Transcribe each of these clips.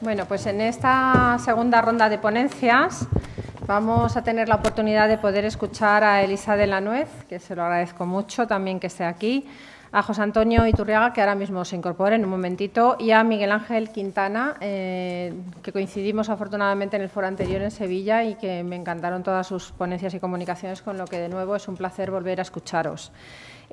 Bueno, pues en esta segunda ronda de ponencias vamos a tener la oportunidad de poder escuchar a Elisa de la Nuez, que se lo agradezco mucho también que esté aquí, a José Antonio Iturriaga, que ahora mismo se incorpora en un momentito, y a Miguel Ángel Quintana, eh, que coincidimos afortunadamente en el foro anterior en Sevilla y que me encantaron todas sus ponencias y comunicaciones, con lo que de nuevo es un placer volver a escucharos.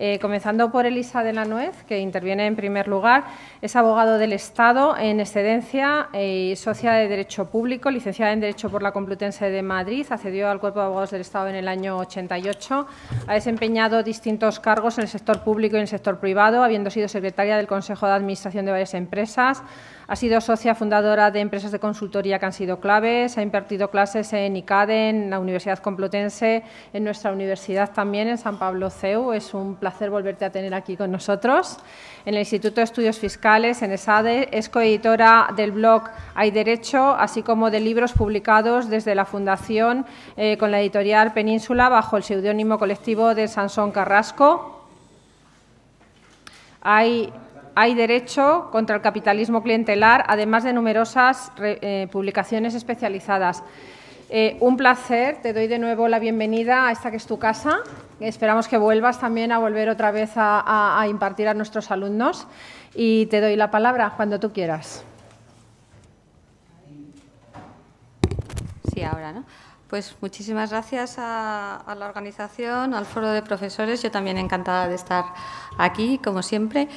Eh, comenzando por Elisa de la Nuez, que interviene en primer lugar, es abogado del Estado en excedencia y socia de Derecho Público, licenciada en Derecho por la Complutense de Madrid, accedió al Cuerpo de Abogados del Estado en el año 88, ha desempeñado distintos cargos en el sector público y en el sector privado, habiendo sido secretaria del Consejo de Administración de varias empresas, ha sido socia fundadora de empresas de consultoría que han sido claves, ha impartido clases en ICADE, en la Universidad Complutense, en nuestra universidad también, en San Pablo CEU. Es un placer volverte a tener aquí con nosotros. En el Instituto de Estudios Fiscales, en ESADE, es coeditora del blog Hay Derecho, así como de libros publicados desde la Fundación eh, con la editorial Península bajo el seudónimo colectivo de Sansón Carrasco. Hay hay derecho contra el capitalismo clientelar, además de numerosas eh, publicaciones especializadas. Eh, un placer, te doy de nuevo la bienvenida a esta que es tu casa. Esperamos que vuelvas también a volver otra vez a, impartir a nuestros alumnos. Y te doy la palabra cuando tú quieras. Sí, ahora, ¿no? Pues muchísimas gracias a, a, la organización, al foro de profesores. Yo también encantada de estar aquí, como siempre.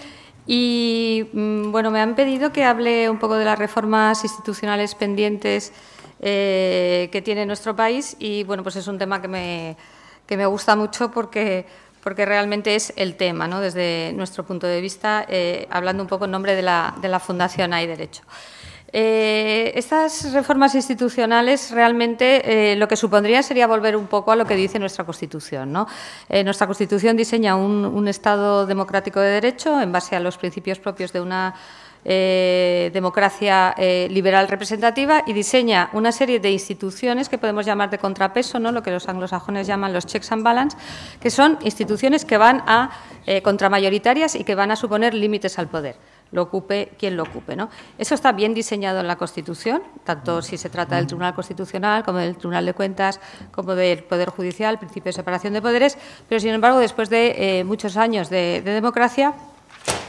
Y mm, bueno, me han pedido que hable un poco de las reformas institucionales pendientes eh, que tiene nuestro país y bueno, pues es un tema que me, que me gusta mucho porque, porque realmente es el tema, ¿no? desde nuestro punto de vista, eh, hablando un poco en nombre de la, de la Fundación Hay Derecho. Eh, estas reformas institucionales realmente eh, lo que supondría sería volver un poco a lo que dice nuestra Constitución. Eh, nuestra Constitución diseña un, Estado democrático de derecho en base a los principios propios de una democracia liberal representativa y diseña una serie de instituciones que podemos llamar de contrapeso, ¿no? lo que los anglosajones llaman los checks and balance, que son instituciones que van a contramayoritarias y que van a suponer límites al poder lo ocupe quien lo ocupe. ¿no? Eso está bien diseñado en la Constitución, tanto si se trata del Tribunal Constitucional como del Tribunal de Cuentas, como del Poder Judicial, principio de separación de poderes, pero sin embargo, después de eh, muchos años de, democracia,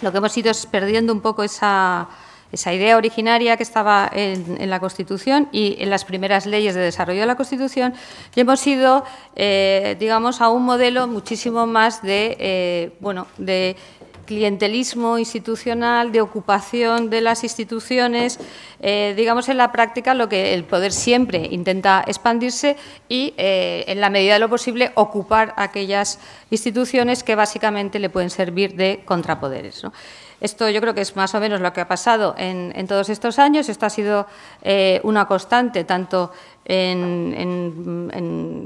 lo que hemos ido es perdiendo un poco esa, esa idea originaria que estaba en, la Constitución y en las primeras leyes de desarrollo de la Constitución, y hemos ido, eh, digamos, a un modelo muchísimo más de, eh, bueno, de clientelismo institucional, de ocupación de las instituciones, eh, digamos en la práctica lo que el poder siempre intenta expandirse y eh, en la medida de lo posible ocupar aquellas instituciones que básicamente le pueden servir de contrapoderes. Esto yo creo que es más o menos lo que ha pasado en, todos estos años. Esto ha sido eh, una constante tanto en,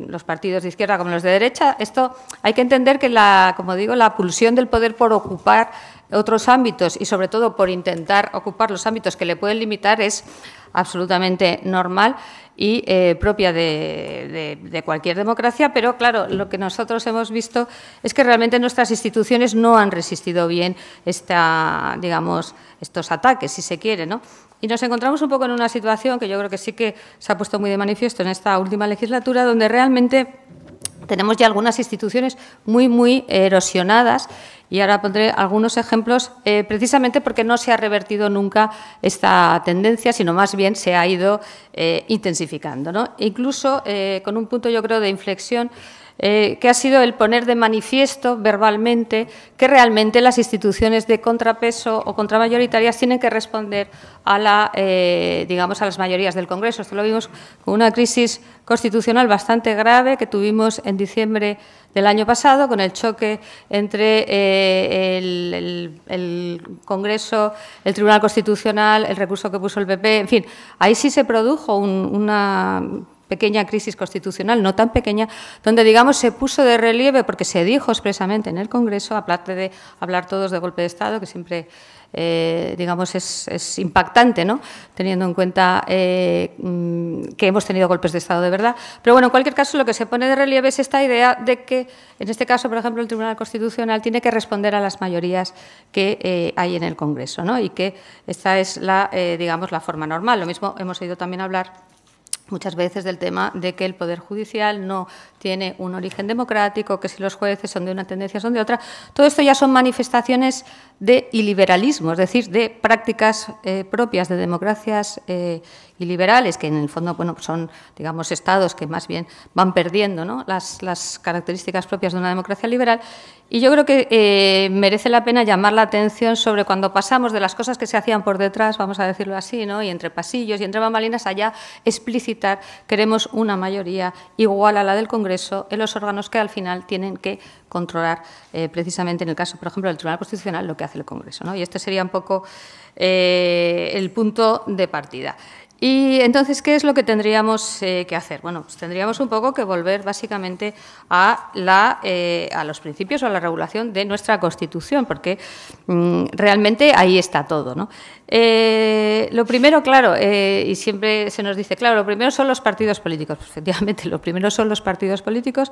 los partidos de izquierda como los de derecha. Esto hay que entender que, la, como digo, la pulsión del poder por ocupar otros ámbitos y sobre todo por intentar ocupar los ámbitos que le pueden limitar es absolutamente normal y eh, propia de, cualquier democracia, pero claro, lo que nosotros hemos visto es que realmente nuestras instituciones no han resistido bien esta, digamos, estos ataques, si se quiere, ¿no? Y nos encontramos un poco en una situación que yo creo que sí que se ha puesto muy de manifiesto en esta última legislatura, donde realmente tenemos ya algunas instituciones muy, muy erosionadas y ahora pondré algunos ejemplos eh, precisamente porque no se ha revertido nunca esta tendencia, sino más bien se ha ido eh, intensificando. ¿no? Incluso eh, con un punto, yo creo, de inflexión eh, que ha sido el poner de manifiesto verbalmente que realmente las instituciones de contrapeso o contramayoritarias tienen que responder a, la, eh, digamos, a las mayorías del Congreso. Esto lo vimos con una crisis constitucional bastante grave que tuvimos en diciembre del año pasado, con el choque entre eh, el, Congreso, el Tribunal Constitucional, el recurso que puso el PP, en fin, ahí sí se produjo una pequeña crisis constitucional, no tan pequeña, donde, digamos, se puso de relieve, porque se dijo expresamente en el Congreso, aparte de hablar todos de golpe de Estado, que siempre eh, digamos, es, impactante, ¿no? teniendo en cuenta eh, mm, que hemos tenido golpes de Estado de verdad. Pero bueno, en cualquier caso, lo que se pone de relieve es esta idea de que, en este caso, por ejemplo, el Tribunal Constitucional tiene que responder a las mayorías que eh, hay en el Congreso, ¿no? y que esta es la, digamos, la forma normal. Lo mismo hemos oído también hablar muchas veces del tema de que el Poder Judicial no tiene un origen democrático, que si los jueces son de una tendencia son de otra. Todo esto ya son manifestaciones de iliberalismo, es decir, de prácticas eh, propias de democracias eh, iliberales, que en el fondo bueno, son digamos, estados que más bien van perdiendo ¿no? las, las, características propias de una democracia liberal. Y yo creo que eh, merece la pena llamar la atención sobre cuando pasamos de las cosas que se hacían por detrás, vamos a decirlo así, ¿no? y entre pasillos y entre bambalinas, allá explicitar queremos una mayoría igual a la del Congreso en los órganos que al final tienen que controlar eh, precisamente en el caso, por ejemplo, del Tribunal Constitucional, lo que hace el Congreso. ¿no? Y este sería un poco eh, el punto de partida. Y entonces, ¿qué es lo que tendríamos eh, que hacer? Bueno, pues tendríamos un poco que volver básicamente a, a los principios o a la regulación de nuestra Constitución, porque mm, realmente ahí está todo. ¿no? lo primero, claro, y siempre se nos dice, claro, lo primero son los partidos políticos. Pues, efectivamente, lo primero son los partidos políticos,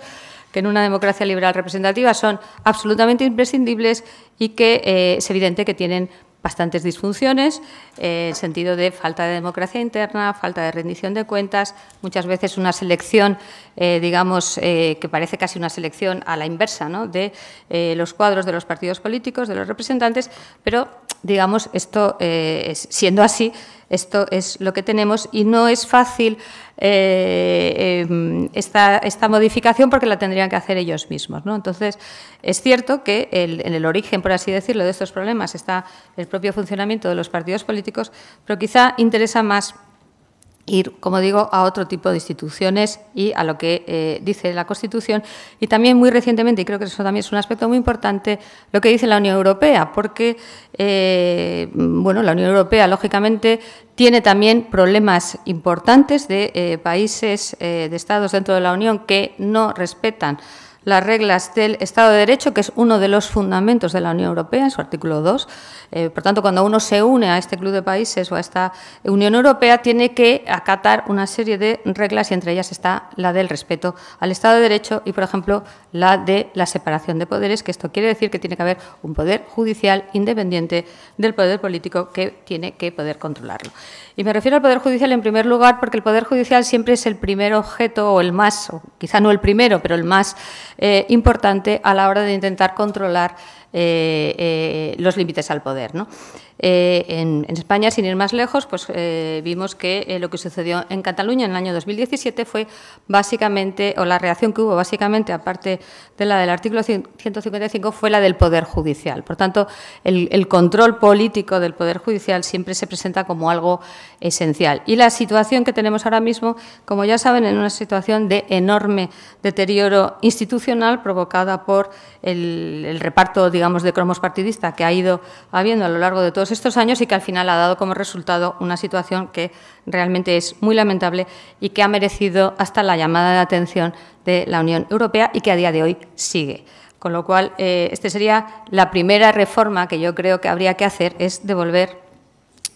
que en una democracia liberal representativa son absolutamente imprescindibles y que eh, es evidente que tienen bastantes disfunciones, eh, en el sentido de falta de democracia interna, falta de rendición de cuentas, muchas veces una selección, eh, digamos, que parece casi una selección a la inversa ¿no? de los cuadros de los partidos políticos, de los representantes, pero, digamos, esto, siendo así, esto es lo que tenemos y no es fácil eh, em, esta, esta, modificación porque la tendrían que hacer ellos mismos. ¿no? Entonces, es cierto que en el origen, por así decirlo, de estos problemas está el propio funcionamiento de los partidos políticos, pero quizá interesa más ir, como digo, a otro tipo de instituciones y a lo que eh, dice la Constitución. Y también muy recientemente, y creo que eso también es un aspecto muy importante, lo que dice la Unión Europea, porque eh, bueno, la Unión Europea, lógicamente, tiene también problemas importantes de eh, países, de estados dentro de la Unión que no respetan las reglas del Estado de Derecho, que es uno de los fundamentos de la Unión Europea, en su artículo 2. Eh, por tanto, cuando uno se une a este club de países o a esta Unión Europea, tiene que acatar una serie de reglas y entre ellas está la del respeto al Estado de Derecho y, por ejemplo, la de la separación de poderes, que esto quiere decir que tiene que haber un poder judicial independiente del poder político que tiene que poder controlarlo. Y me refiero al Poder Judicial en primer lugar porque el Poder Judicial siempre es el primer objeto o el más, o quizá no el primero, pero el más eh, importante a la hora de intentar controlar eh, eh, los límites al poder. ¿no? Eh, en, España, sin ir más lejos, pues vimos que lo que sucedió en Cataluña en el año 2017 fue básicamente, o la reacción que hubo básicamente, aparte de la del artículo 155, fue la del Poder Judicial. Por tanto, el, el control político del Poder Judicial siempre se presenta como algo esencial. Y la situación que tenemos ahora mismo, como ya saben, en una situación de enorme deterioro institucional provocada por el, reparto, digamos, de cromos partidista que ha ido habiendo a lo largo de todos estos años y que al final ha dado como resultado una situación que realmente es muy lamentable y que ha merecido hasta la llamada de atención de la Unión Europea y que a día de hoy sigue. Con lo cual, eh, esta sería la primera reforma que yo creo que habría que hacer, es devolver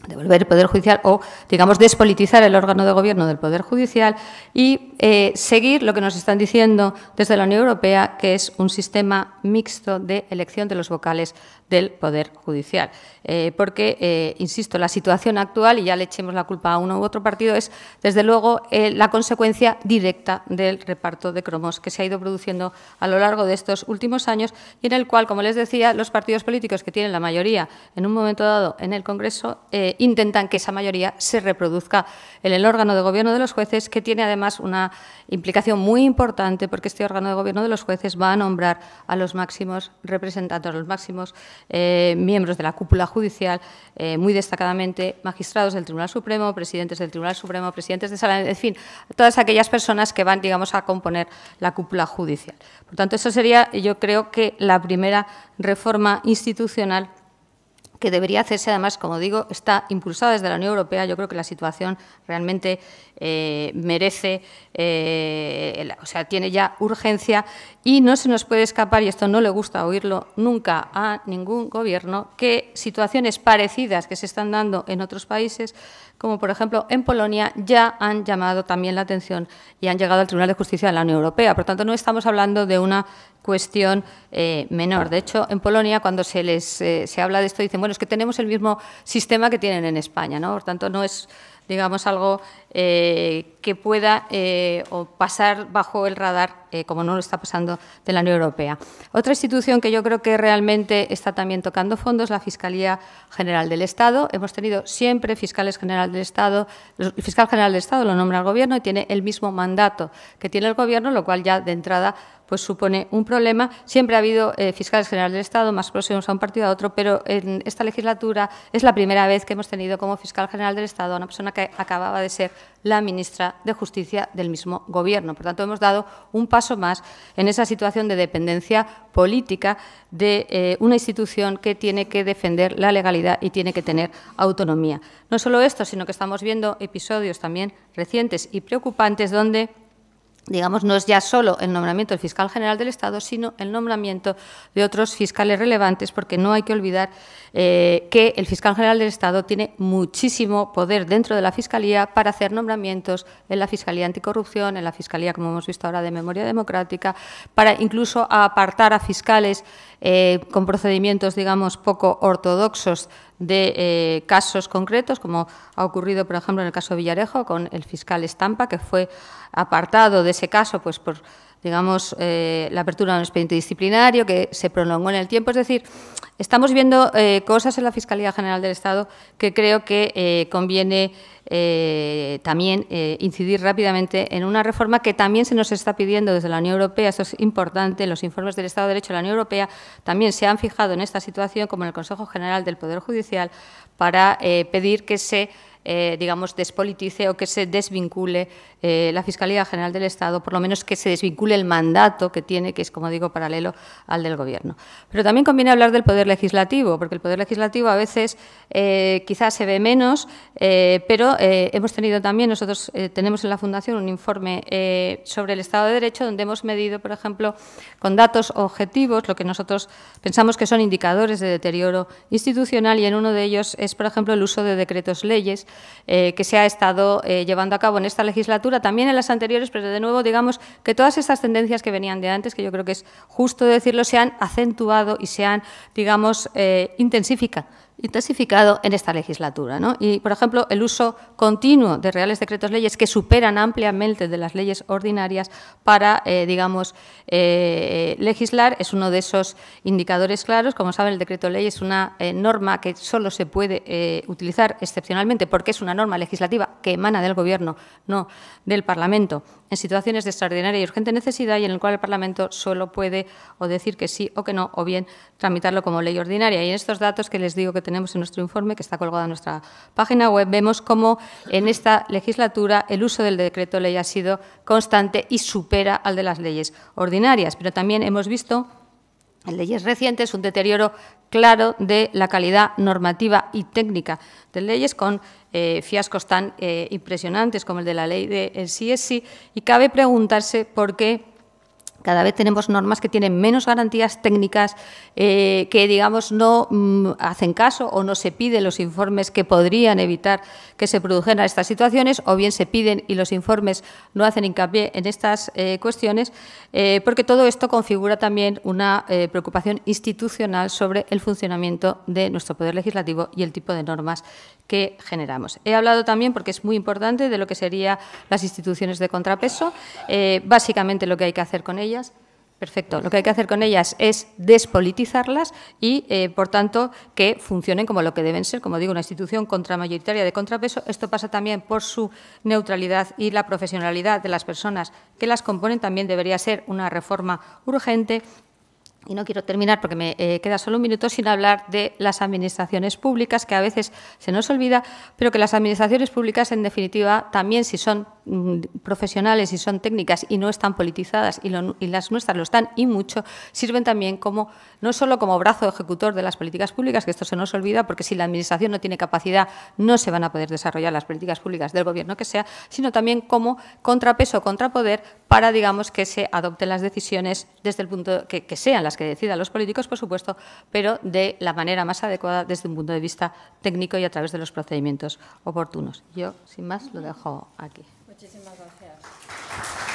devolver el Poder Judicial o, digamos, despolitizar el órgano de gobierno del Poder Judicial y eh, seguir lo que nos están diciendo desde la Unión Europea, que es un sistema mixto de elección de los vocales del Poder Judicial. Eh, porque, eh, insisto, la situación actual, y ya le echemos la culpa a uno u otro partido, es, desde luego, la consecuencia directa del reparto de cromos que se ha ido produciendo a lo largo de estos últimos años y en el cual, como les decía, los partidos políticos que tienen la mayoría en un momento dado en el Congreso intentan que esa mayoría se reproduzca en el órgano de gobierno de los jueces, que tiene además una implicación muy importante porque este órgano de gobierno de los jueces va a nombrar a los máximos representantes, a los máximos eh, miembros de la cúpula judicial, eh, muy destacadamente magistrados del Tribunal Supremo, presidentes del Tribunal Supremo, presidentes de sala, en fin, todas aquellas personas que van, digamos, a componer la cúpula judicial. Por tanto, eso sería, yo creo que la primera reforma institucional que debería hacerse, además, como digo, está impulsada desde la Unión Europea. Yo creo que la situación realmente eh, merece, eh, o sea, tiene ya urgencia y no se nos puede escapar, y esto no le gusta oírlo nunca a ningún gobierno, que situaciones parecidas que se están dando en otros países, como por ejemplo en Polonia, ya han llamado también la atención y han llegado al Tribunal de Justicia de la Unión Europea. Por tanto, no estamos hablando de una cuestión eh, menor. De hecho, en Polonia, cuando se les se habla de esto, dicen, bueno, es que tenemos el mismo sistema que tienen en España, ¿no? Por tanto, no es digamos, algo eh, que pueda eh, pasar bajo el radar, eh, como no lo está pasando de la Unión Europea. Otra institución que yo creo que realmente está también tocando fondo es la Fiscalía General del Estado. Hemos tenido siempre fiscales general del Estado. El fiscal general del Estado lo nombra el Gobierno y tiene el mismo mandato que tiene el Gobierno, lo cual ya de entrada pues supone un problema. Siempre ha habido fiscales generales del Estado, más próximos a un partido a otro, pero en esta legislatura es la primera vez que hemos tenido como fiscal general del Estado a una persona que acababa de ser la ministra de Justicia del mismo Gobierno. Por tanto, hemos dado un paso más en esa situación de dependencia política de eh, una institución que tiene que defender la legalidad y tiene que tener autonomía. No solo esto, sino que estamos viendo episodios también recientes y preocupantes donde digamos, no es ya solo el nombramiento del fiscal general del Estado, sino el nombramiento de otros fiscales relevantes, porque no hay que olvidar eh, que el fiscal general del Estado tiene muchísimo poder dentro de la Fiscalía para hacer nombramientos en la Fiscalía Anticorrupción, en la Fiscalía, como hemos visto ahora, de Memoria Democrática, para incluso apartar a fiscales eh, con procedimientos, digamos, poco ortodoxos de eh, casos concretos, como ha ocurrido, por ejemplo, en el caso de Villarejo, con el fiscal Estampa, que fue apartado de ese caso pues por digamos, eh, la apertura de un expediente disciplinario que se prolongó en el tiempo. Es decir, estamos viendo eh, cosas en la Fiscalía General del Estado que creo que eh, conviene también incidir rápidamente en una reforma que también se nos está pidiendo desde la Unión Europea. Esto es importante. Los informes del Estado de Derecho de la Unión Europea también se han fijado en esta situación, como en el Consejo General del Poder Judicial, para pedir que se eh, digamos, despolitice o que se desvincule eh, la Fiscalía General del Estado, por lo menos que se desvincule el mandato que tiene, que es, como digo, paralelo al del Gobierno. Pero también conviene hablar del Poder Legislativo, porque el Poder Legislativo a veces eh, quizás se ve menos, pero hemos tenido también, nosotros tenemos en la Fundación un informe sobre el Estado de Derecho, donde hemos medido, por ejemplo, con datos objetivos, lo que nosotros pensamos que son indicadores de deterioro institucional, y en uno de ellos es, por ejemplo, el uso de decretos leyes eh, que se ha estado eh, llevando a cabo en esta legislatura, también en las anteriores, pero de nuevo digamos que todas estas tendencias que venían de antes, que yo creo que es justo decirlo, se han acentuado y se han, digamos, eh, intensificado intensificado en esta legislatura. ¿no? Y, por ejemplo, el uso continuo de reales decretos leyes que superan ampliamente de las leyes ordinarias para, eh, digamos, eh, legislar es uno de esos indicadores claros. Como saben, el decreto ley es una eh, norma que solo se puede utilizar excepcionalmente porque es una norma legislativa que emana del Gobierno, no del Parlamento, en situaciones de extraordinaria y urgente necesidad y en el cual el Parlamento solo puede o decir que sí o que no, o bien tramitarlo como ley ordinaria. Y en estos datos que les digo que tenemos en nuestro informe, que está colgado en nuestra página web, vemos cómo en esta legislatura el uso del decreto ley ha sido constante y supera al de las leyes ordinarias. Pero también hemos visto en leyes recientes un deterioro claro de la calidad normativa y técnica de leyes con eh, fiascos tan eh, impresionantes como el de la ley del CSI y cabe preguntarse por qué cada vez tenemos normas que tienen menos garantías técnicas, eh, que digamos no mm, hacen caso o no se piden los informes que podrían evitar que se produjeran estas situaciones, o bien se piden y los informes no hacen hincapié en estas eh, cuestiones, eh, porque todo esto configura también una preocupación institucional sobre el funcionamiento de nuestro poder legislativo y el tipo de normas que generamos. He hablado también, porque es muy importante, de lo que serían las instituciones de contrapeso, básicamente lo que hay que hacer con ellas Perfecto. Lo que hay que hacer con ellas es despolitizarlas y, eh, por tanto, que funcionen como lo que deben ser, como digo, una institución contramayoritaria de contrapeso. Esto pasa también por su neutralidad y la profesionalidad de las personas que las componen. También debería ser una reforma urgente y no quiero terminar porque me eh, queda solo un minuto sin hablar de las administraciones públicas, que a veces se nos olvida, pero que las administraciones públicas, en definitiva, también si son mm, profesionales y son técnicas y no están politizadas y, las nuestras lo están y mucho, sirven también como no solo como brazo ejecutor de las políticas públicas, que esto se nos olvida, porque si la Administración no tiene capacidad no se van a poder desarrollar las políticas públicas del Gobierno que sea, sino también como contrapeso, contrapoder para, digamos, que se adopten las decisiones desde el punto que, que sean las que decidan los políticos, por supuesto, pero de la manera más adecuada desde un punto de vista técnico y a través de los procedimientos oportunos. Yo, sin más, lo dejo aquí. Muchísimas gracias.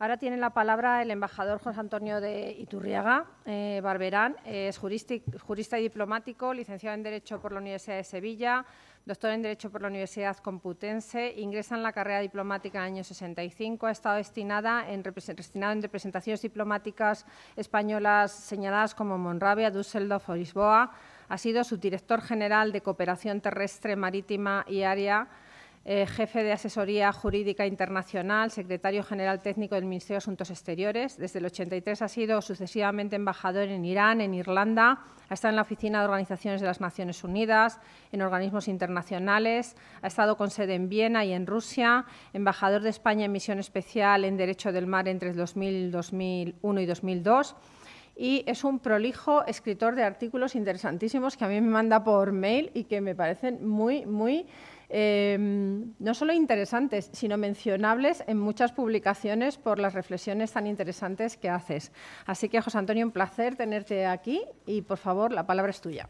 Ahora tiene la palabra el embajador José Antonio de Iturriaga eh, Barberán. Es jurista y diplomático, licenciado en Derecho por la Universidad de Sevilla, doctor en Derecho por la Universidad Complutense. Ingresa en la carrera diplomática en el año 65. Ha estado destinada en, destinado en representaciones diplomáticas españolas señaladas como Monravia, Düsseldorf o Lisboa. Ha sido subdirector general de Cooperación Terrestre, Marítima y Área eh, jefe de Asesoría Jurídica Internacional, secretario general técnico del Ministerio de Asuntos Exteriores. Desde el 83 ha sido sucesivamente embajador en Irán, en Irlanda, ha estado en la Oficina de Organizaciones de las Naciones Unidas, en organismos internacionales, ha estado con sede en Viena y en Rusia, embajador de España en misión especial en Derecho del Mar entre el 2000, 2001 y 2002 y es un prolijo escritor de artículos interesantísimos que a mí me manda por mail y que me parecen muy, muy Em, no solo interesantes, sino mencionables en muchas publicaciones por las reflexiones tan interesantes que haces. Así que, José Antonio, un placer tenerte aquí y, por favor, la palabra es tuya.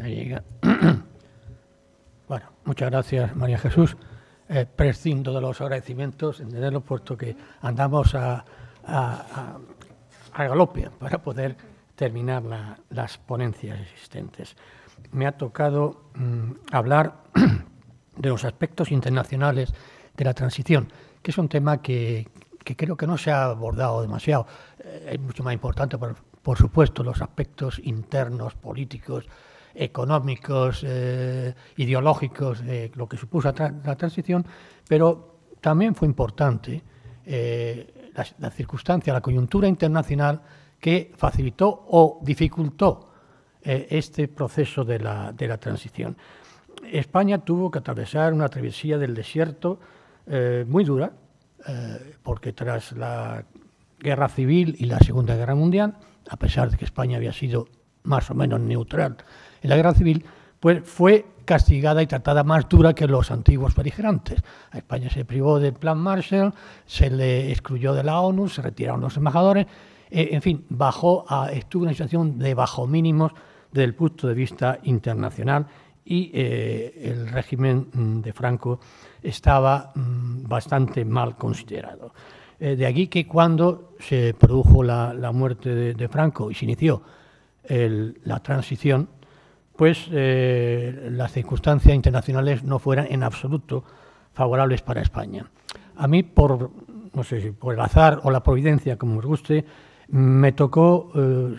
Bueno, muchas gracias, María Jesús. Eh, prescindo de los agradecimientos, entenderlo, puesto que andamos a a galope para poder terminar las ponencias existentes. Me ha tocado mm, hablar de los aspectos internacionales de la transición, que es un tema que, creo que no se ha abordado demasiado. Eh, es mucho más importante, por, supuesto, los aspectos internos, políticos, económicos, eh, ideológicos de lo que supuso la, transición, pero también fue importante eh, la, circunstancia, la coyuntura internacional que facilitó o dificultó eh, este proceso de la, transición. España tuvo que atravesar una travesía del desierto eh, muy dura, eh, porque tras la guerra civil y la Segunda Guerra Mundial, a pesar de que España había sido más o menos neutral en la guerra civil, pues fue castigada y tratada más dura que los antiguos beligerantes. A España se privó del plan Marshall, se le excluyó de la ONU, se retiraron los embajadores, eh, en fin, bajó a, estuvo en una situación de bajo mínimos desde el punto de vista internacional y eh, el régimen mm, de Franco estaba mm, bastante mal considerado. Eh, de aquí que cuando se produjo la, muerte de, Franco y se inició la transición, pues eh, las circunstancias internacionales no fueran en absoluto favorables para España. A mí, por, no sé si por el azar o la providencia, como os guste, me tocó, eh,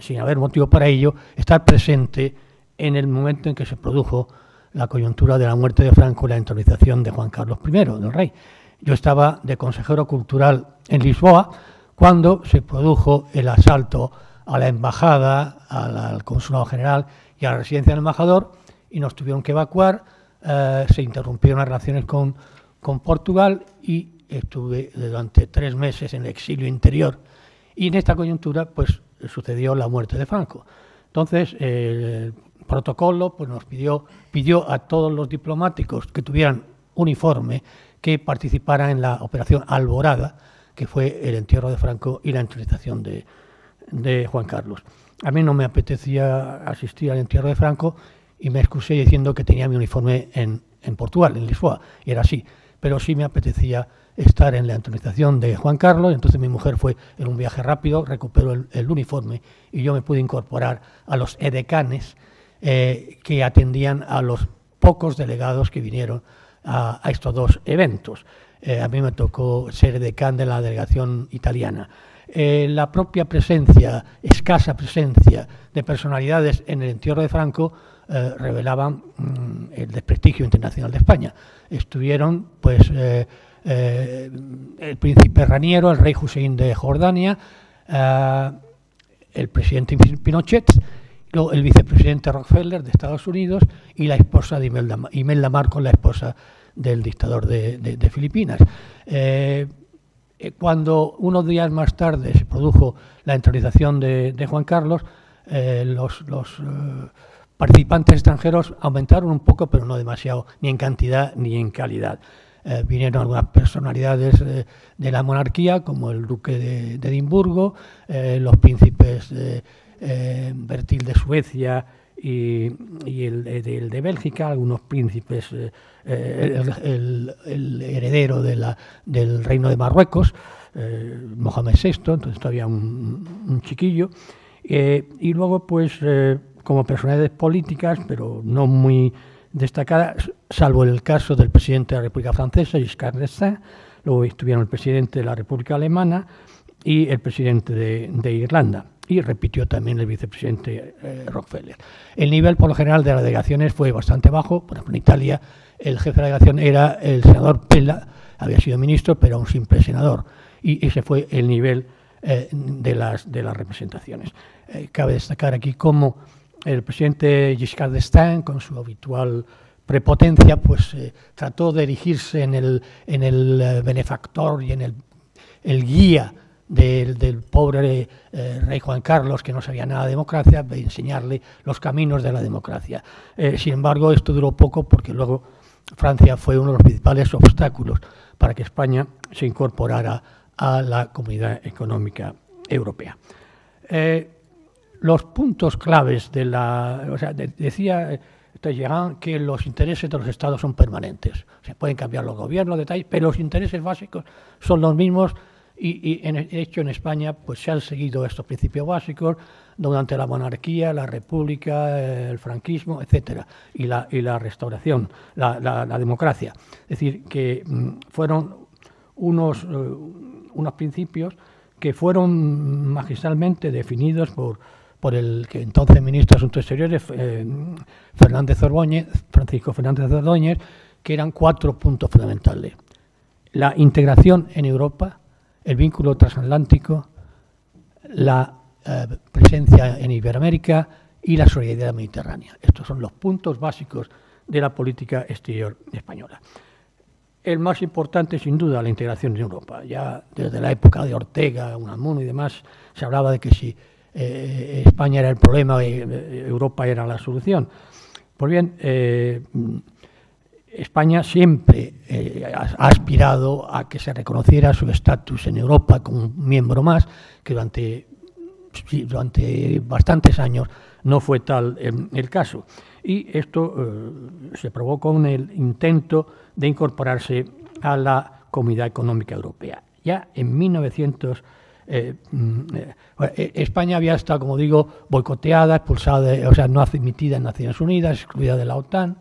sin, haber motivo para ello, estar presente en el momento en que se produjo la coyuntura de la muerte de Franco y la intronización de Juan Carlos I, del rey. Yo estaba de consejero cultural en Lisboa cuando se produjo el asalto a la embajada, al consulado general y a la residencia del embajador y nos tuvieron que evacuar. Eh, se interrumpieron las relaciones con, con Portugal y estuve durante tres meses en exilio interior. Y en esta coyuntura, pues sucedió la muerte de Franco. Entonces, el protocolo pues, nos pidió, pidió a todos los diplomáticos que tuvieran uniforme que participaran en la operación Alborada, que fue el entierro de Franco y la entronización de, de Juan Carlos. A mí no me apetecía asistir al entierro de Franco y me excusé diciendo que tenía mi uniforme en, Portugal, en Lisboa, y era así. Pero sí me apetecía estar en la entronización de Juan Carlos, entonces mi mujer fue en un viaje rápido, recuperó el, uniforme y yo me pude incorporar a los edecanes eh, que atendían a los pocos delegados que vinieron a, estos dos eventos. a mí me tocó ser decán de la delegación italiana. La propia presencia, escasa presencia de personalidades en el entierro de Franco revelaban mm, el desprestigio internacional de España. Estuvieron, pues, el príncipe Raniero, el rey Hussein de Jordania, el presidente Pinochet, el vicepresidente Rockefeller de Estados Unidos y la esposa de Imelda, Imelda Marcos, la esposa del dictador de, Filipinas. Eh, eh, cuando unos días más tarde se produjo la entronización de, Juan Carlos, eh, los, participantes extranjeros aumentaron un poco, pero no demasiado, ni en cantidad ni en calidad. vinieron algunas personalidades de la monarquía, como el duque de, Edimburgo, los príncipes eh, Bertil de Suecia y, el, de Bélgica, algunos príncipes, eh, eh, el, heredero del reino de Marruecos, Mohamed VI, entonces todavía un, chiquillo, y luego pues como personalidades políticas, pero no muy destacadas, salvo el caso del presidente de la República Francesa, Giscard d'Estaing, luego estuvieron el presidente de la República Alemana y el presidente de Irlanda y repitió también el vicepresidente eh, Rockefeller. El nivel, por lo general, de las delegaciones fue bastante bajo. Por ejemplo, en Italia el jefe de la delegación era el senador Pella, había sido ministro, pero un simple senador. Y ese fue el nivel eh, de, las, de las representaciones. Eh, cabe destacar aquí cómo el presidente Giscard d'Estaing, con su habitual prepotencia, pues trató de erigirse en el, en el benefactor y en el, el guía del, pobre eh, rey Juan Carlos, que no sabía nada de democracia, de enseñarle los caminos de la democracia. Eh, sin embargo, esto duró poco porque luego Francia fue uno de los principales obstáculos para que España se incorporara a la Comunidad Económica Europea. Eh, los puntos claves de la... O sea, decía que los intereses de los estados son permanentes. Se pueden cambiar los gobiernos, detalles, pero los intereses básicos son los mismos y, en, de hecho en España pues se han seguido estos principios básicos durante la monarquía, la república, el franquismo, etcétera, y la, y la restauración, la, democracia. Es decir, que mm, fueron unos, eh, unos principios que fueron magistralmente definidos por, por el que entonces ministro de Asuntos Exteriores, eh, Fernández Ordóñez, Francisco Fernández Ordóñez, que eran cuatro puntos fundamentales. La integración en Europa, el vínculo transatlántico, la eh, presencia en Iberoamérica y la solidaridad mediterránea. Estos son los puntos básicos de la política exterior española. El más importante, sin duda, la integración en Europa. Ya desde la época de Ortega, Unamuno y demás, se hablaba de que si eh, España era el problema, eh, Europa era la solución. Pues bien, España siempre eh, ha aspirado a que se reconociera su estatus en Europa como un miembro más, que durante, durante bastantes años no fue tal el caso. Y esto eh, se provocó con el intento de incorporarse a la Comunidad Económica Europea. Ya en 1900 eh, mm, España había estado, como digo, boicoteada, expulsada, o sea, no admitida en Naciones Unidas, excluida de la OTAN,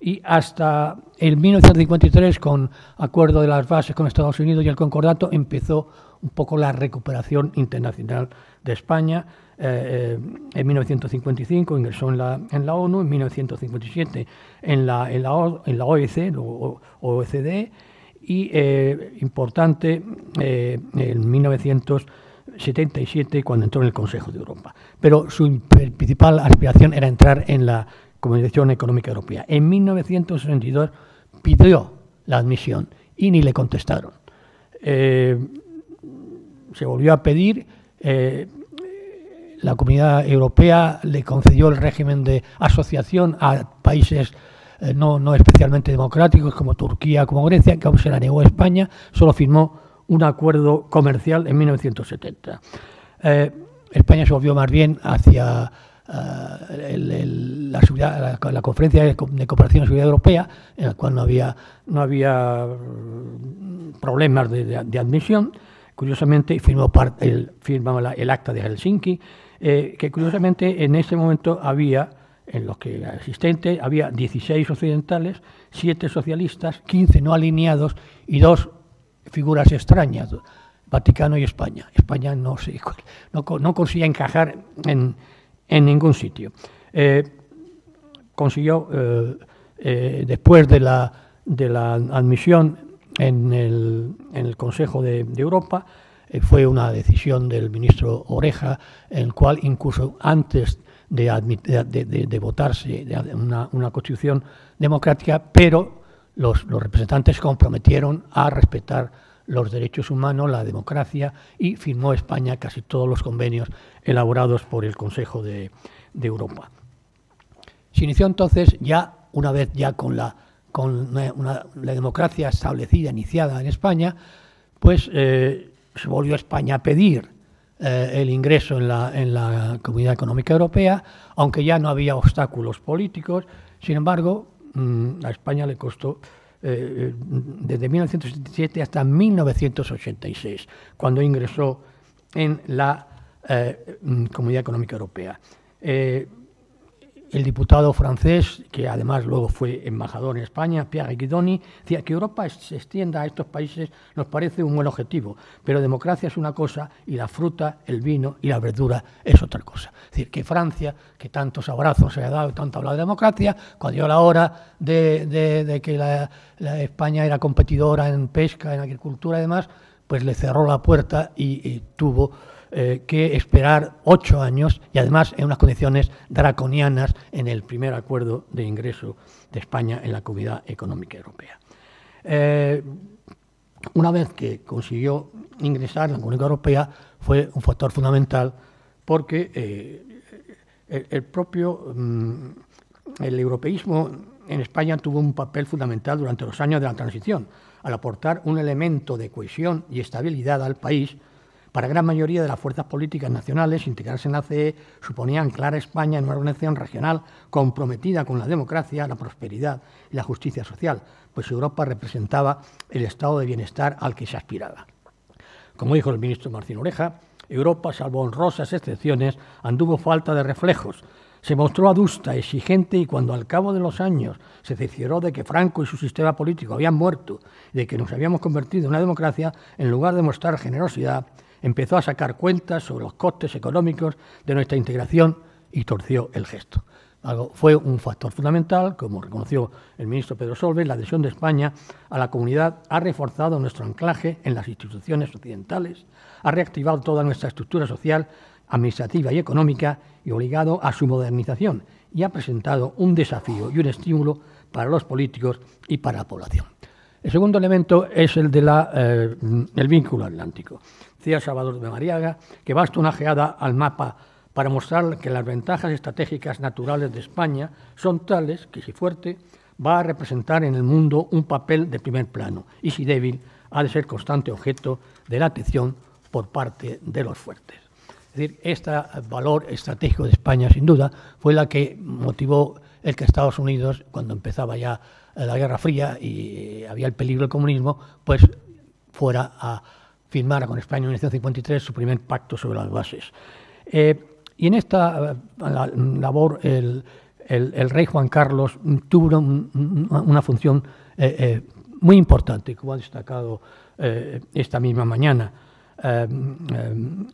y hasta el 1953, con acuerdo de las bases con Estados Unidos y el concordato, empezó un poco la recuperación internacional de España. Eh, eh, en 1955 ingresó en la, en la ONU, en 1957 en la, en la, en la OECD, y eh, importante en 1977 cuando entró en el Consejo de Europa. Pero su principal aspiración era entrar en la Comunicación Económica Europea. En 1962 pidió la admisión y ni le contestaron. Eh, se volvió a pedir, eh, la Comunidad Europea le concedió el régimen de asociación a países eh, no, no, especialmente democráticos como Turquía, como Grecia, que aún se la negó a España, solo firmó un acuerdo comercial en 1970. España se volvió más bien hacia la, la, conferencia de, cooperación y seguridad europea, en la cual no había, no había mm, problemas de, admisión, curiosamente firmó el, el acta de Helsinki, eh, que curiosamente en ese momento había, en los que asistentes, había 16 occidentales, 7 socialistas, 15 no alineados y 2 figuras extrañas, Vaticano y España. España no, no, no conseguía encajar en, en ningún sitio. Eh, consiguió, eh, eh, después de la, de la admisión en el, en el Consejo de, Europa, fue una decisión del ministro Oreja, en el cual incluso antes de, de, votarse una, una, constitución democrática, pero los, los representantes se comprometieron a respetar los derechos humanos, la democracia y firmó España casi todos los convenios elaborados por el Consejo de, Europa. Se inició entonces ya, una vez ya con la, con la democracia establecida, iniciada en España, pues eh, se volvió a España a pedir eh, el ingreso en la, en la Comunidad Económica Europea, aunque ya no había obstáculos políticos. Sin embargo, mm, a España le costó eh, desde 1977 hasta 1986, cuando ingresó en la eh, mm, Comunidad Económica Europea. Eh, el diputado francés, que además luego fue embajador en España, Pierre Guidoni, decía que Europa se extienda a estos países nos parece un buen objetivo, pero democracia es una cosa y la fruta, el vino y la verdura es otra cosa. Es decir, que Francia, que tantos abrazos se ha dado y tanto ha hablado de democracia, cuando llegó la hora de, que la, España era competidora en pesca, en agricultura y demás, pues le cerró la puerta y tuvo eh, que esperar ocho años y además en unas condiciones draconianas en el primer acuerdo de ingreso de España en la Comunidad Económica Europea. Eh, una vez que consiguió ingresar la Comunidad Europea fue un factor fundamental porque eh, el, propio mm, el europeísmo en España tuvo un papel fundamental durante los años de la transición, al aportar un elemento de cohesión y estabilidad al país para gran mayoría de las fuerzas políticas nacionales, integrarse en la CE suponía anclar a España en una organización regional comprometida con la democracia, la prosperidad y la justicia social, pues Europa representaba el estado de bienestar al que se aspiraba. Como dijo el ministro Martín Oreja, Europa, salvo honrosas excepciones, anduvo falta de reflejos. Se mostró adusta, exigente y cuando al cabo de los años se cercioró de que Franco y su sistema político habían muerto de que nos habíamos convertido en una democracia, en lugar de mostrar generosidad, empezó a sacar cuentas sobre los costes económicos de nuestra integración y torció el gesto. fue un factor fundamental, como reconoció el ministro Pedro Solves, la adhesión de España a la comunidad ha reforzado nuestro anclaje en las instituciones occidentales, ha reactivado toda nuestra estructura social, administrativa y económica y obligado a su modernización y ha presentado un desafío y un estímulo para los políticos y para la población. El segundo elemento es el del eh, vínculo atlántico. Decía Salvador de Mariaga que basta una geada al mapa para mostrar que las ventajas estratégicas naturales de España son tales que si fuerte va a representar en el mundo un papel de primer plano y si débil ha de ser constante objeto de la atención por parte de los fuertes. Es decir, este valor estratégico de España, sin duda, fue la que motivó el que Estados Unidos, cuando empezaba ya la Guerra Fría y había el peligro del comunismo, pues fuera a firmara con España en 1953 su primer pacto sobre las bases. Eh, y en esta eh, labor el, rey Juan Carlos tuvo una, función eh, muy importante, como ha destacado esta misma mañana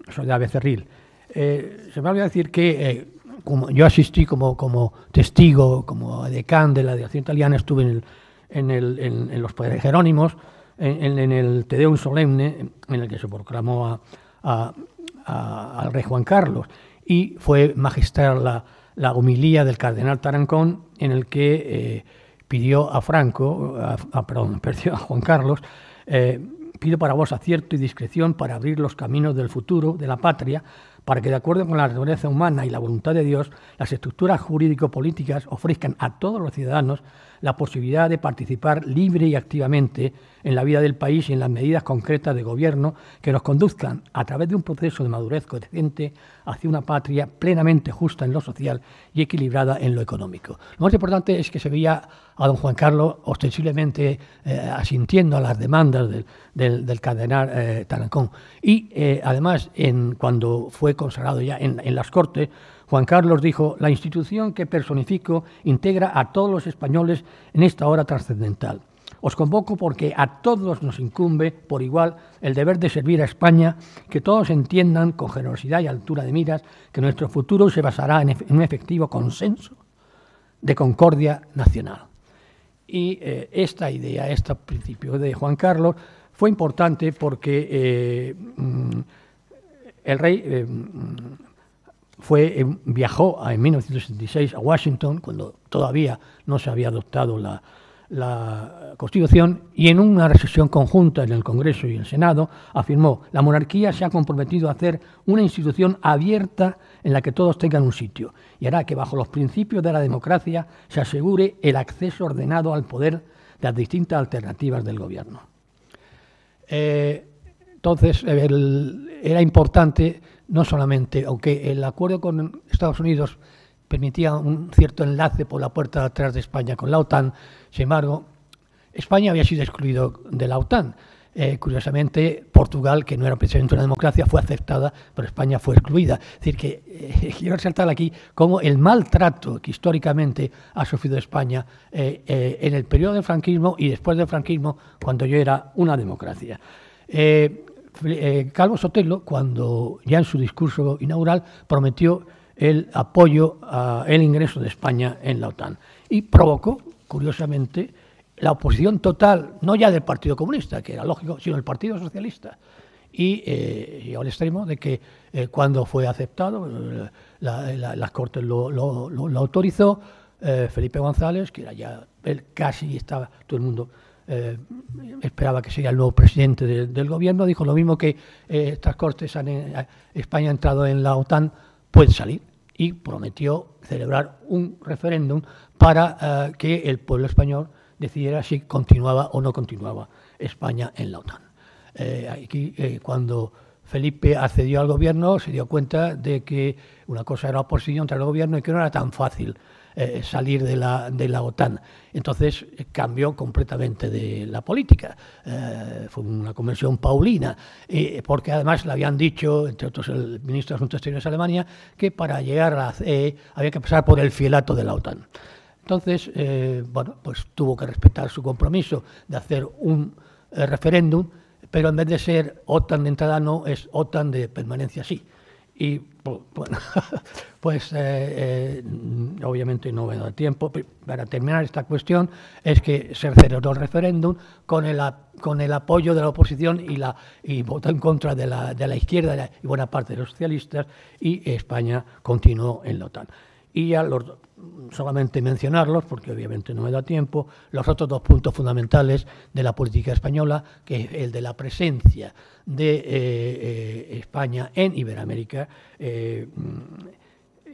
Soledad Becerril. se me olvidó decir que como yo asistí como, como testigo, como decán de la delegación italiana, estuve en, en, el, en los poderes jerónimos, en, el Te Deum Solemne, en el que se proclamó al rey Juan Carlos, y fue magistral la, la homilía del cardenal Tarancón, en el que eh, pidió a Franco, a, perdón, a Juan Carlos, eh, pido para vos acierto y discreción para abrir los caminos del futuro de la patria, para que de acuerdo con la naturaleza humana y la voluntad de Dios, las estructuras jurídico-políticas ofrezcan a todos los ciudadanos la posibilidad de participar libre y activamente en la vida del país y en las medidas concretas de gobierno que nos conduzcan a través de un proceso de madurez creciente hacia una patria plenamente justa en lo social y equilibrada en lo económico. Lo más importante es que se veía a don Juan Carlos ostensiblemente eh, asintiendo a las demandas del, cardenal eh, Tarancón. Y eh, además, en, cuando fue consagrado ya en, en las Cortes, Juan Carlos dijo, la institución que personifico integra a todos los españoles en esta hora trascendental. Os convoco porque a todos nos incumbe por igual el deber de servir a España, que todos entiendan con generosidad y altura de miras que nuestro futuro se basará en, un efectivo consenso de concordia nacional. Y eh, esta idea, este principio de Juan Carlos fue importante porque eh, mm, el rey eh, fue, viajó en 1966 a Washington, cuando todavía no se había adoptado la, Constitución y en una sesión conjunta en el Congreso y el Senado afirmó la monarquía se ha comprometido a hacer una institución abierta en la que todos tengan un sitio y hará que bajo los principios de la democracia se asegure el acceso ordenado al poder de las distintas alternativas del gobierno. Eh, entonces era importante no solamente, aunque el acuerdo con Estados Unidos permitía un cierto enlace por la puerta de atrás de España con la OTAN. Sin embargo, España había sido excluido de la OTAN. Eh, curiosamente, Portugal, que no era precisamente una democracia, fue aceptada, pero España fue excluida. Es decir, que eh, quiero resaltar aquí cómo el maltrato que históricamente ha sufrido España eh, en el periodo del franquismo y después del franquismo, cuando yo era una democracia. Calvo Sotelo, cuando ya en su discurso inaugural prometió el apoyo al ingreso de España en la OTAN. Y provocó, curiosamente, la oposición total, no ya del Partido Comunista, que era lógico, sino del Partido Socialista. Y eh, al extremo de que eh, cuando fue aceptado, eh, la, Corte lo, autorizó, eh, Felipe González, que era ya, él casi estaba, todo el mundo esperaba que sería el nuevo presidente del gobierno, dijo lo mismo que estas Cortes, han, España ha entrado en la OTAN puede salir y prometió celebrar un referéndum para eh, que el pueblo español decidiera si continuaba o no continuaba España en la OTAN. Eh, aquí, eh, cuando Felipe accedió al gobierno, se dio cuenta de que una cosa era oposición contra el gobierno y que no era tan fácil eh, salir de la, de la OTAN. Entonces eh, cambió completamente de la política. Eh, fue una conversión paulina, porque además le habían dicho, entre otros el ministro de Asuntos Exteriores de Alemania, que para llegar a la CE había que pasar por el fielato de la OTAN. Entonces, bueno, pues tuvo que respetar su compromiso de hacer un referéndum, pero en vez de ser OTAN de entrada no, es OTAN de permanencia sí. Y bueno, pues eh, eh, obviamente no me da tiempo. Para terminar esta cuestión es que se celebró el referéndum con el, con el apoyo de la oposición y, la, y votó en contra de la, de la izquierda y buena parte de los socialistas y España continuó en la OTAN. Y ya solamente mencionarlos, porque obviamente no me da tiempo, los otros dos puntos fundamentales de la política española, que es el de la presencia de eh, eh, España en Iberoamérica. Eh,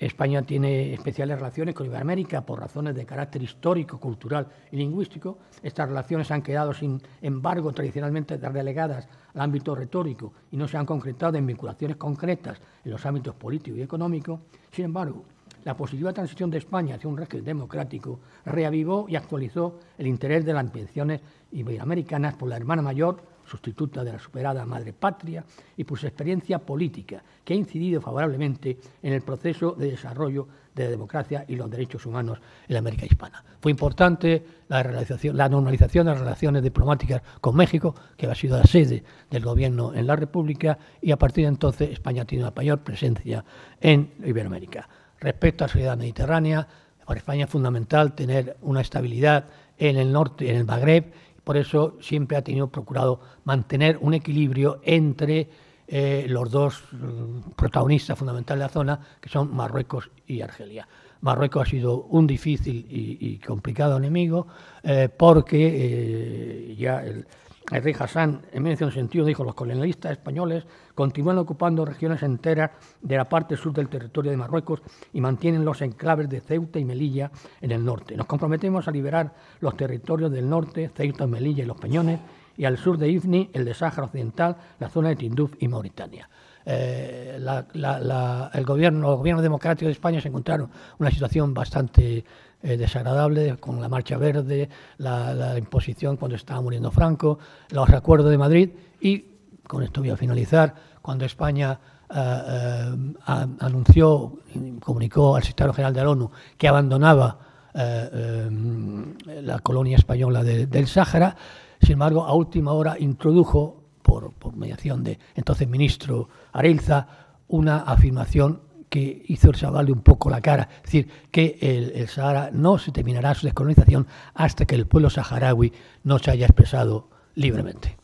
España tiene especiales relaciones con Iberoamérica por razones de carácter histórico, cultural y lingüístico. Estas relaciones han quedado, sin embargo, tradicionalmente relegadas al ámbito retórico y no se han concretado en vinculaciones concretas en los ámbitos político y económico. Sin embargo, la positiva transición de España hacia un régimen democrático reavivó y actualizó el interés de las intenciones iberoamericanas por la hermana mayor, sustituta de la superada madre patria, y por su experiencia política, que ha incidido favorablemente en el proceso de desarrollo de la democracia y los derechos humanos en la América hispana. Fue importante la, la normalización de las relaciones diplomáticas con México, que ha sido la sede del gobierno en la República, y a partir de entonces España tiene una mayor presencia en Iberoamérica. Respecto a la sociedad mediterránea, para España es fundamental tener una estabilidad en el norte, en el Magreb, por eso siempre ha tenido procurado mantener un equilibrio entre eh, los dos mm, protagonistas fundamentales de la zona, que son Marruecos y Argelia. Marruecos ha sido un difícil y, complicado enemigo eh, porque eh, ya el, el rey Hassan, en medio un sentido, dijo, los colonialistas españoles continúan ocupando regiones enteras de la parte sur del territorio de Marruecos y mantienen los enclaves de Ceuta y Melilla en el norte. Nos comprometemos a liberar los territorios del norte, Ceuta, Melilla y los Peñones, y al sur de Ifni, el de Sáhara Occidental, la zona de Tinduf y Mauritania. Eh, el gobierno, los gobiernos democráticos de España se encontraron en una situación bastante eh, desagradable con la Marcha Verde, la, imposición cuando estaba muriendo Franco, los acuerdos de Madrid y, con esto voy a finalizar, cuando España eh, eh, anunció, comunicó al secretario general de la ONU que abandonaba la colonia española del Sáhara. Sin embargo, a última hora introdujo, por, por mediación de entonces ministro Areilza, una afirmación que hizo el chaval un poco la cara. Es decir, que el, Sahara no se terminará su descolonización hasta que el pueblo saharaui no se haya expresado libremente.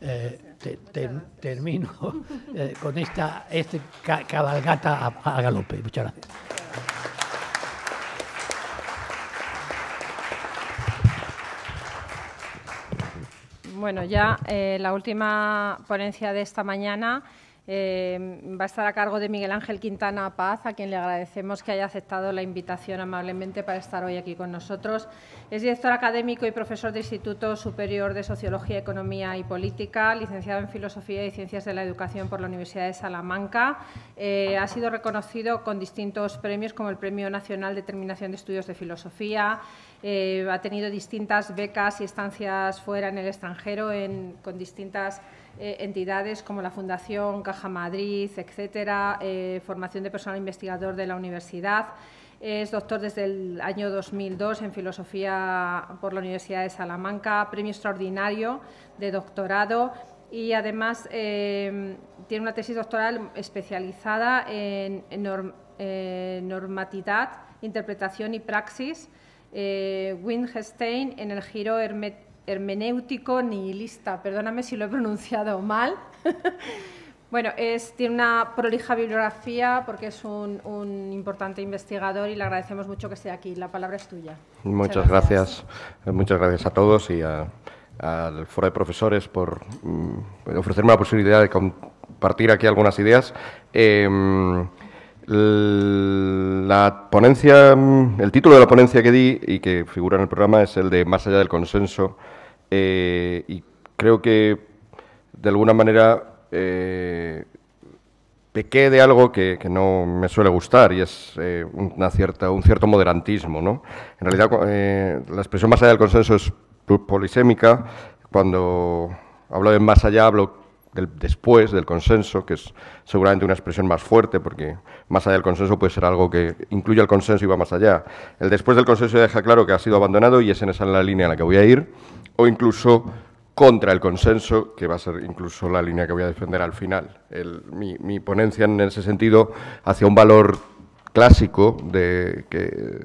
Eh, termino eh, con esta este cabalgata a, galope. Muchas gracias. Bueno, ya eh, la última ponencia de esta mañana eh, va a estar a cargo de Miguel Ángel Quintana Paz, a quien le agradecemos que haya aceptado la invitación amablemente para estar hoy aquí con nosotros. Es director académico y profesor del Instituto Superior de Sociología, Economía y Política, licenciado en Filosofía y Ciencias de la Educación por la Universidad de Salamanca. Eh, ha sido reconocido con distintos premios como el Premio Nacional de Terminación de Estudios de Filosofía, eh, ha tenido distintas becas y estancias fuera en el extranjero con distintas eh, entidades como la Fundación Caja Madrid, etcétera, eh, formación de personal investigador de la universidad. Es doctor desde el año 2002 en Filosofía por la Universidad de Salamanca, premio extraordinario de doctorado y además eh, tiene una tesis doctoral especializada en, normatividad, interpretación y praxis. Eh, en el giro hermético hermenéutico nihilista. Perdóname si lo he pronunciado mal. bueno, es, tiene una prolija bibliografía porque es un, importante investigador y le agradecemos mucho que esté aquí. La palabra es tuya. Muchas, gracias. Muchas gracias a todos y al Foro de Profesores por mm, ofrecerme la posibilidad de compartir aquí algunas ideas. Em, la ponencia, el título de la ponencia que di y que figura en el programa es el de Más allá del consenso, eh, y creo que de alguna manera eh, pequé de algo que, no me suele gustar y es eh, una cierta, un cierto moderantismo. ¿no? En realidad, la expresión más allá del consenso es polisémica. Cuando hablo de más allá, hablo del después del consenso, que es seguramente una expresión más fuerte, porque más allá del consenso puede ser algo que incluye el consenso y va más allá. El después del consenso deja claro que ha sido abandonado y es en esa la línea en la que voy a ir o incluso contra el consenso, que va a ser incluso la línea que voy a defender al final. mi, ponencia en ese sentido hacia un valor clásico de,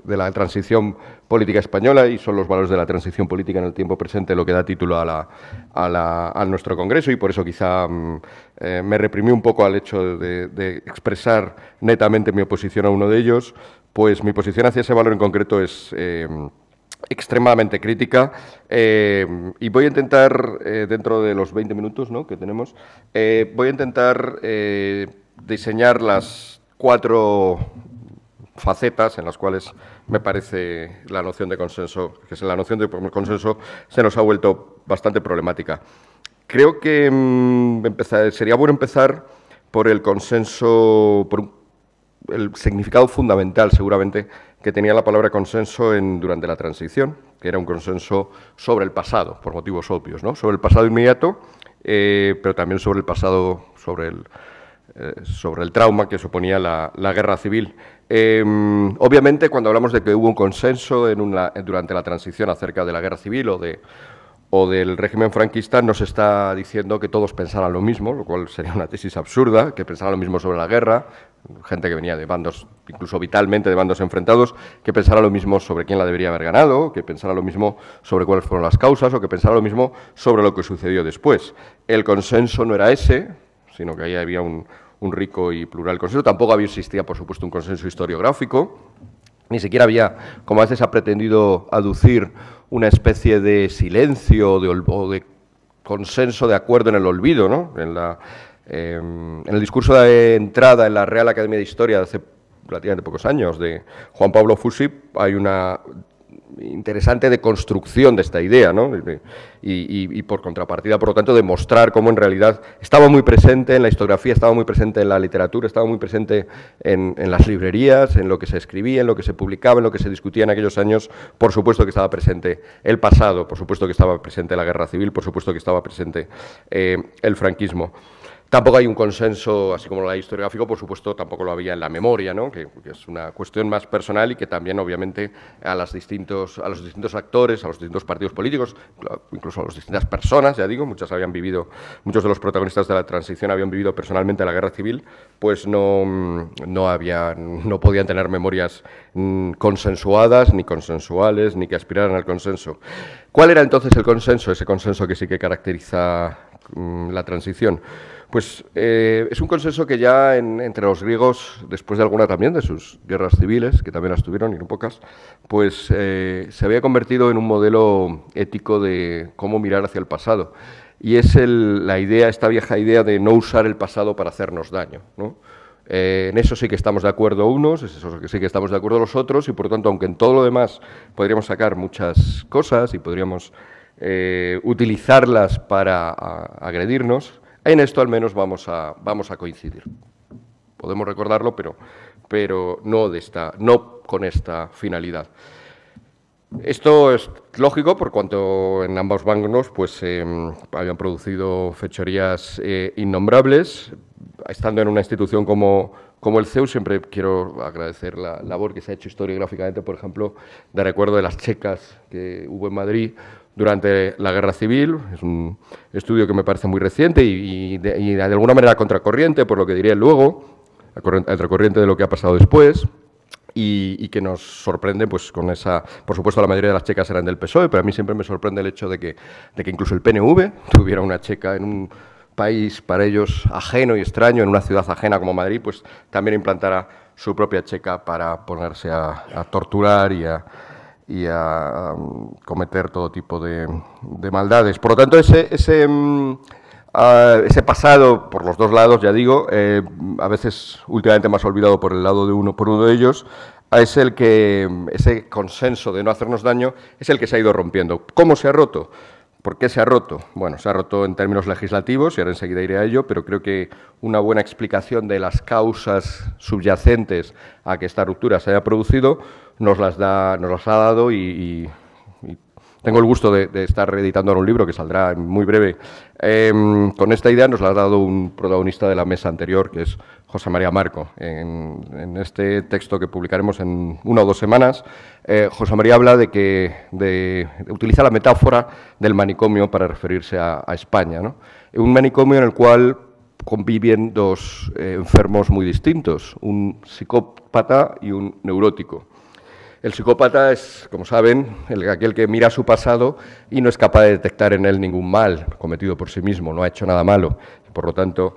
la transición política española y son los valores de la transición política en el tiempo presente lo que da título a, nuestro Congreso y por eso quizá mm, eh, me reprimí un poco al hecho de, expresar netamente mi oposición a uno de ellos, pues mi posición hacia ese valor en concreto es... Eh, extremadamente crítica eh, y voy a intentar, eh, dentro de los 20 minutos que tenemos, voy a intentar diseñar las cuatro facetas en las cuales me parece la noción de consenso, que es la noción de consenso se nos ha vuelto bastante problemática. Creo que mm, sería bueno empezar por el consenso, por el significado fundamental seguramente que tenía la palabra consenso en, durante la transición, que era un consenso sobre el pasado, por motivos obvios, ¿no? sobre el pasado inmediato, eh, pero también sobre el pasado, sobre el, sobre el trauma que suponía la, guerra civil. Em, obviamente, cuando hablamos de que hubo un consenso en durante la transición acerca de la guerra civil o de o del régimen franquista nos está diciendo que todos pensaran lo mismo, lo cual sería una tesis absurda, que pensaran lo mismo sobre la guerra, gente que venía de bandos, incluso vitalmente de bandos enfrentados, que pensara lo mismo sobre quién la debería haber ganado, que pensara lo mismo sobre cuáles fueron las causas, o que pensara lo mismo sobre lo que sucedió después. El consenso no era ese, sino que ahí había un, un rico y plural consenso. Tampoco había existía, por supuesto, un consenso historiográfico. Ni siquiera había, como a veces ha pretendido aducir, una especie de silencio o de consenso de acuerdo en el olvido, ¿no? Em, en el discurso de entrada en la Real Academia de Historia de hace relativamente pocos años de Juan Pablo Fusip hay una interesante de construcción de esta idea, ¿no? y, por contrapartida, por lo tanto, demostrar cómo en realidad estaba muy presente en la historiografía, estaba muy presente en la literatura, estaba muy presente en, las librerías, en lo que se escribía, en lo que se publicaba, en lo que se discutía en aquellos años, por supuesto que estaba presente el pasado, por supuesto que estaba presente la guerra civil, por supuesto que estaba presente eh, el franquismo. Tampoco hay un consenso, así como la historiográfico, por supuesto, tampoco lo había en la memoria, ¿no? que, es una cuestión más personal y que también, obviamente, a, las distintos, a los distintos actores, a los distintos partidos políticos, incluso a las distintas personas, ya digo, muchas habían vivido, muchos de los protagonistas de la transición habían vivido personalmente la guerra civil, pues no, no, había, no podían tener memorias mm, consensuadas, ni consensuales, ni que aspiraran al consenso. ¿Cuál era entonces el consenso, ese consenso que sí que caracteriza mm, la transición? Pues eh, es un consenso que ya entre los griegos, después de alguna también de sus guerras civiles, que también las tuvieron y no pocas, pues eh, se había convertido en un modelo ético de cómo mirar hacia el pasado. Y es la idea, esta vieja idea de no usar el pasado para hacernos daño. Eh, en eso sí que estamos de acuerdo unos, en eso sí que estamos de acuerdo los otros, y por tanto, aunque en todo lo demás podríamos sacar muchas cosas y podríamos utilizarlas para agredirnos, en esto al menos vamos a, vamos a coincidir. Podemos recordarlo, pero, pero no, de esta, no con esta finalidad. Esto es lógico por cuanto en ambos bancos pues, em, habían producido fechorías eh, innombrables. Estando en una institución como, como el CEU, siempre quiero agradecer la labor que se ha hecho historiográficamente, por ejemplo, de recuerdo de las checas que hubo en Madrid durante la Guerra Civil. Es un estudio que me parece muy reciente y, de, alguna manera contracorriente, por lo que diré luego, contracorriente de lo que ha pasado después. Y, que nos sorprende, pues con esa, por supuesto la mayoría de las checas eran del PSOE, pero a mí siempre me sorprende el hecho de que, de que incluso el PNV tuviera una checa en un país para ellos ajeno y extraño, en una ciudad ajena como Madrid, pues también implantara su propia checa para ponerse a torturar y a, y a, cometer todo tipo de, maldades. Por lo tanto, ese, mm, ese pasado por los dos lados, ya digo, eh, a veces últimamente más olvidado por el lado de uno, por uno de ellos, es el que ese consenso de no hacernos daño es el que se ha ido rompiendo. ¿Cómo se ha roto? ¿Por qué se ha roto? Bueno, se ha roto en términos legislativos, y ahora enseguida iré a ello, pero creo que una buena explicación de las causas subyacentes a que esta ruptura se haya producido nos las, da, nos las ha dado y, tengo el gusto de, estar reeditando ahora un libro que saldrá muy breve. Em, con esta idea nos la ha dado un protagonista de la mesa anterior, que es José María Marco. En, este texto que publicaremos en una o dos semanas, eh, José María habla de que utiliza la metáfora del manicomio para referirse a, España. Un manicomio en el cual conviven dos eh, enfermos muy distintos, un psicópata y un neurótico. El psicópata es, como saben, el, aquel que mira su pasado y no es capaz de detectar en él ningún mal cometido por sí mismo, no ha hecho nada malo. Por lo tanto,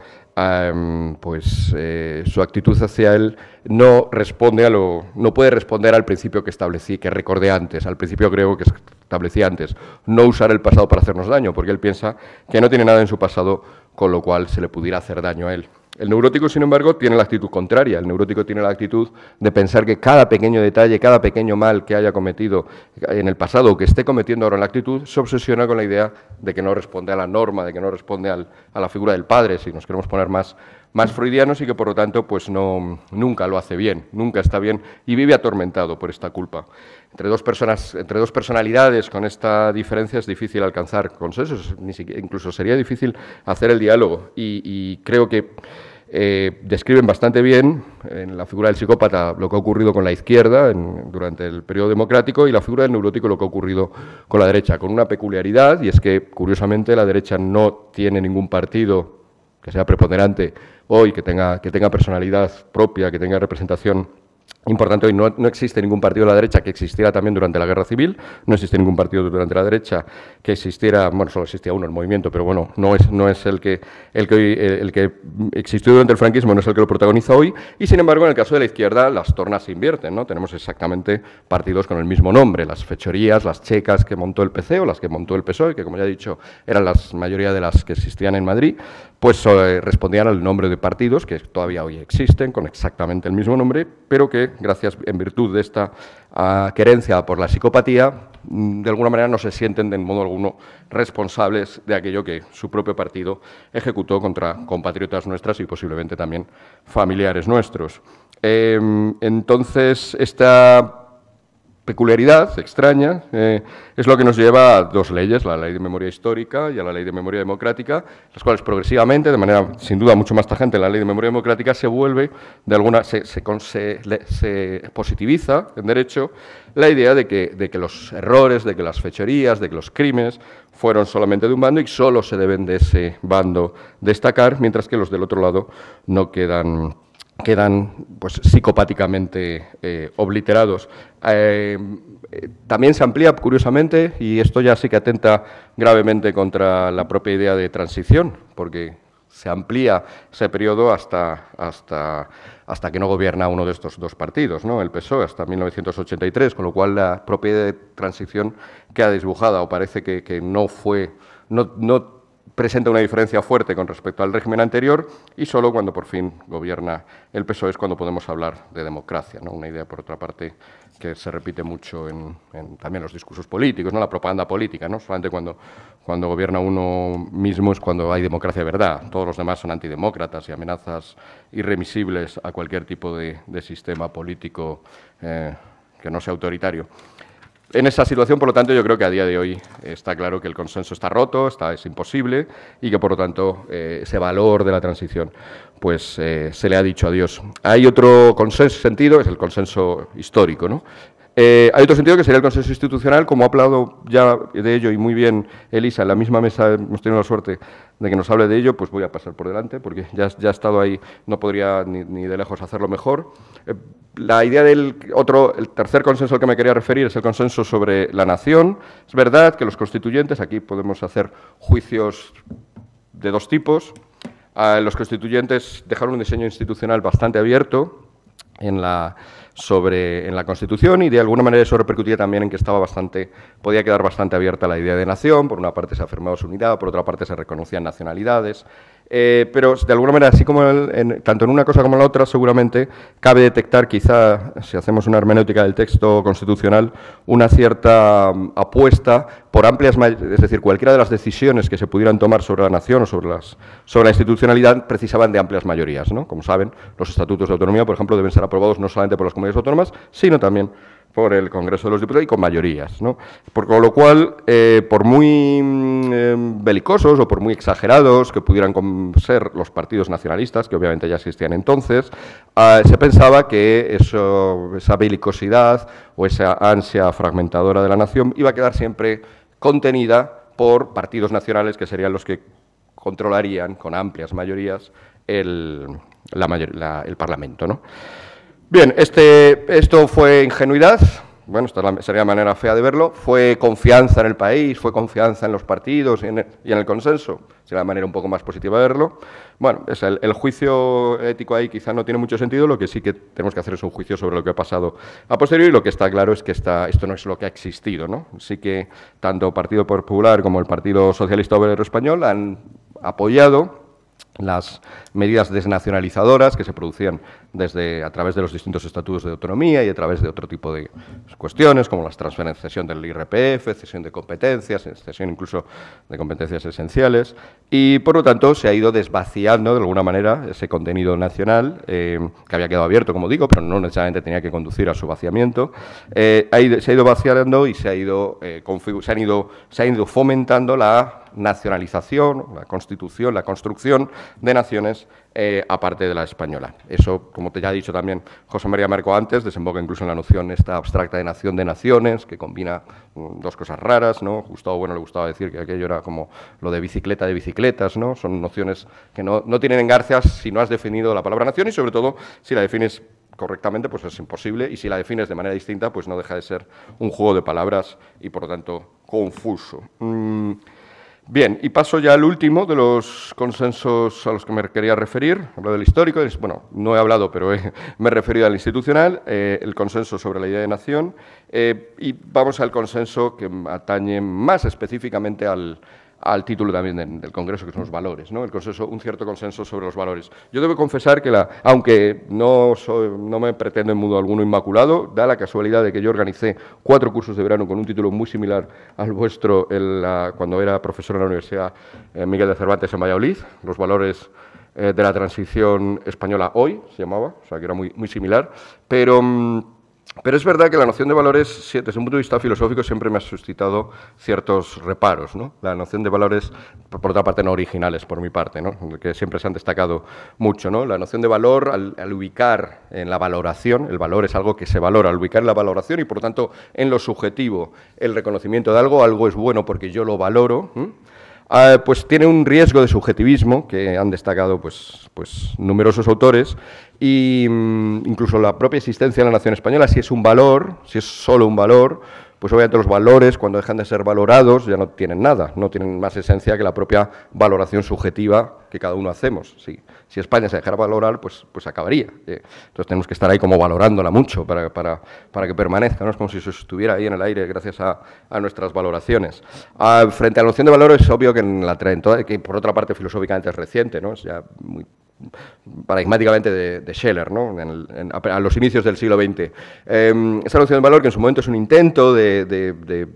pues eh, su actitud hacia él no responde a lo, no puede responder al principio que establecí, que recordé antes, al principio creo que establecí antes, no usar el pasado para hacernos daño, porque él piensa que no tiene nada en su pasado con lo cual se le pudiera hacer daño a él. El neurótico, sin embargo, tiene la actitud contraria. El neurótico tiene la actitud de pensar que cada pequeño detalle, cada pequeño mal que haya cometido en el pasado o que esté cometiendo ahora en la actitud, se obsesiona con la idea de que no responde a la norma, de que no responde a la figura del padre, si nos queremos poner más, más freudianos, y que por lo tanto pues no, nunca lo hace bien, nunca está bien y vive atormentado por esta culpa. Entre dos, personas, entre dos personalidades con esta diferencia es difícil alcanzar consensos, incluso sería difícil hacer el diálogo y creo que eh, describen bastante bien en la figura del psicópata lo que ha ocurrido con la izquierda durante el periodo democrático y la figura del neurótico lo que ha ocurrido con la derecha, con una peculiaridad y es que curiosamente la derecha no tiene ningún partido que sea preponderante hoy, que tenga, que tenga personalidad propia, que tenga representación importante hoy. No, no, existe ningún partido de la derecha que existiera también durante la guerra civil, no existe ningún partido durante la derecha que existiera, bueno, solo existía uno, el movimiento, pero bueno, no es, no es el, que, el, que el que existió durante el franquismo, no es el que lo protagoniza hoy, y sin embargo en el caso de la izquierda las tornas se invierten, ¿no? Tenemos exactamente partidos con el mismo nombre, las fechorías, las checas que montó el PC o las que montó el PSOE, que como ya he dicho eran la mayoría de las que existían en Madrid, pues eh, respondían al nombre de partidos que todavía hoy existen con exactamente el mismo nombre, pero que gracias en virtud de esta uh, querencia por la psicopatía, mm, de alguna manera no se sienten de modo alguno responsables de aquello que su propio partido ejecutó contra compatriotas nuestras y posiblemente también familiares nuestros. Eh, entonces, esta peculiaridad extraña eh, es lo que nos lleva a dos leyes, la ley de memoria histórica y a la ley de memoria democrática, las cuales progresivamente, de manera sin duda mucho más tajante, la ley de memoria democrática se vuelve, de alguna, se, positiviza en derecho la idea de que, de que los errores, de que las fechorías, de que los crímenes fueron solamente de un bando y solo se deben de ese bando destacar, mientras que los del otro lado no quedan quedan pues, psicopáticamente eh, obliterados. Eh, también se amplía, curiosamente, y esto ya sí que atenta gravemente contra la propia idea de transición, porque se amplía ese periodo hasta, hasta, hasta que no gobierna uno de estos dos partidos, ¿no? el PSOE, hasta 1983, con lo cual la propia idea de transición queda desbujada o parece que, que no fue, no, no presenta una diferencia fuerte con respecto al régimen anterior y solo cuando por fin gobierna el PSOE es cuando podemos hablar de democracia, ¿no? una idea, por otra parte, que se repite mucho en, también los discursos políticos, ¿no? la propaganda política, ¿no? solamente cuando, cuando gobierna uno mismo es cuando hay democracia de verdad, todos los demás son antidemócratas y amenazas irremisibles a cualquier tipo de, sistema político eh, que no sea autoritario en esa situación, por lo tanto, yo creo que a día de hoy está claro que el consenso está roto, está, es imposible y que, por lo tanto, eh, ese valor de la transición pues eh, se le ha dicho adiós. Hay otro consenso sentido, es el consenso histórico, ¿no? Eh, hay otro sentido que sería el consenso institucional, como ha hablado ya de ello y muy bien Elisa, en la misma mesa hemos tenido la suerte de que nos hable de ello, pues voy a pasar por delante, porque ya, ya he estado ahí, no podría ni, de lejos hacerlo mejor. Eh, la idea del otro, el tercer consenso al que me quería referir es el consenso sobre la nación. Es verdad que los constituyentes, aquí podemos hacer juicios de dos tipos. los constituyentes dejaron un diseño institucional bastante abierto en la sobre en la Constitución y de alguna manera eso repercutía también en que estaba bastante, podía quedar bastante abierta la idea de nación, por una parte se afirmaba su unidad, por otra parte se reconocían nacionalidades, eh, pero de alguna manera, así como tanto en una cosa como en la otra, seguramente cabe detectar, quizá, si hacemos una hermenéutica del texto constitucional, una cierta mm, apuesta por amplias, es decir, cualquiera de las decisiones que se pudieran tomar sobre la nación o sobre, las, sobre la institucionalidad precisaban de amplias mayorías. ¿no? Como saben, los estatutos de autonomía, por ejemplo, deben ser aprobados no solamente por las comunidades autónomas, sino también por el Congreso de los Diputados y con mayorías. ¿no? Por lo cual, eh, por muy mm, em, belicosos o por muy exagerados que pudieran ser los partidos nacionalistas, que obviamente ya existían entonces, ah, se pensaba que esa belicosidad o esa ansia fragmentadora de la nación iba a quedar siempre contenida por partidos nacionales que serían los que controlarían con amplias mayorías el, el Parlamento. ¿no? Bien, este, esto fue ingenuidad, bueno, esta sería la manera fea de verlo, fue confianza en el país, fue confianza en los partidos y en el, consenso, sería la manera un poco más positiva de verlo. Bueno, es el, juicio ético ahí quizá no tiene mucho sentido, lo que sí que tenemos que hacer es un juicio sobre lo que ha pasado a posteriori. Y lo que está claro es que esto no es lo que ha existido, ¿no? Sí que tanto el Partido Popular como el Partido Socialista Obrero Español han apoyado las medidas desnacionalizadoras que se producían desde a través de los distintos estatutos de autonomía y a través de otro tipo de cuestiones como las transferencias, cesión del IRPF, cesión de competencias, cesión incluso de competencias esenciales y por lo tanto se ha ido desvaciando de alguna manera ese contenido nacional eh, que había quedado abierto, como digo, pero no necesariamente tenía que conducir a su vaciamiento. Eh, se ha ido vaciando y se ha ido, eh, se han ido, se ha ido fomentando la nacionalización, la constitución, la construcción de naciones eh, aparte de la española. Eso, como te ya ha dicho también José María Marco antes, desemboca incluso en la noción esta abstracta de nación de naciones, que combina mm, dos cosas raras, ¿no? Gustavo Bueno le gustaba decir que aquello era como lo de bicicleta de bicicletas, ¿no? Son nociones que no, no tienen engarcias si no has definido la palabra nación y sobre todo si la defines correctamente, pues es imposible, y si la defines de manera distinta, pues no deja de ser un juego de palabras y por lo tanto confuso. Mm, Bien, y paso ya al último de los consensos a los que me quería referir. Hablo del histórico, bueno, no he hablado, pero me he referido al institucional, eh, el consenso sobre la idea de nación, eh, y vamos al consenso que atañe más específicamente al, al título también del Congreso, que son los valores, ¿no? El consenso, un cierto consenso sobre los valores. Yo debo confesar que, la, aunque no, soy, no me pretendo en modo alguno inmaculado, da la casualidad de que yo organicé cuatro cursos de verano con un título muy similar al vuestro cuando era profesor en la Universidad eh, Miguel de Cervantes en Valladolid, los valores eh, de la transición española hoy, se llamaba, o sea que era muy, muy similar, pero... Pero es verdad que la noción de valores, desde un punto de vista filosófico, siempre me ha suscitado ciertos reparos. ¿no? La noción de valores, por otra parte, no originales, por mi parte, ¿no? que siempre se han destacado mucho. ¿no? La noción de valor, al, ubicar en la valoración, el valor es algo que se valora, al ubicar en la valoración y, por tanto, en lo subjetivo, el reconocimiento de algo, algo es bueno porque yo lo valoro. Ah, pues tiene un riesgo de subjetivismo que han destacado pues, pues numerosos autores y mm, incluso la propia existencia de la nación española, si es un valor, si es solo un valor, pues obviamente los valores, cuando dejan de ser valorados, ya no tienen nada, no tienen más esencia que la propia valoración subjetiva que cada uno hacemos. Si, España se dejara valorar, pues, pues acabaría. Entonces tenemos que estar ahí como valorándola mucho para, para, para que permanezca, ¿no? es como si eso estuviera ahí en el aire gracias a, a nuestras valoraciones. Ah, frente a la noción de valor es obvio que en la que por otra parte filosóficamente es reciente, ¿no? es ya muy paradigmáticamente de, Scheller, ¿no? a los inicios del siglo XX. Eh, esa noción de valor, que en su momento es un intento de, de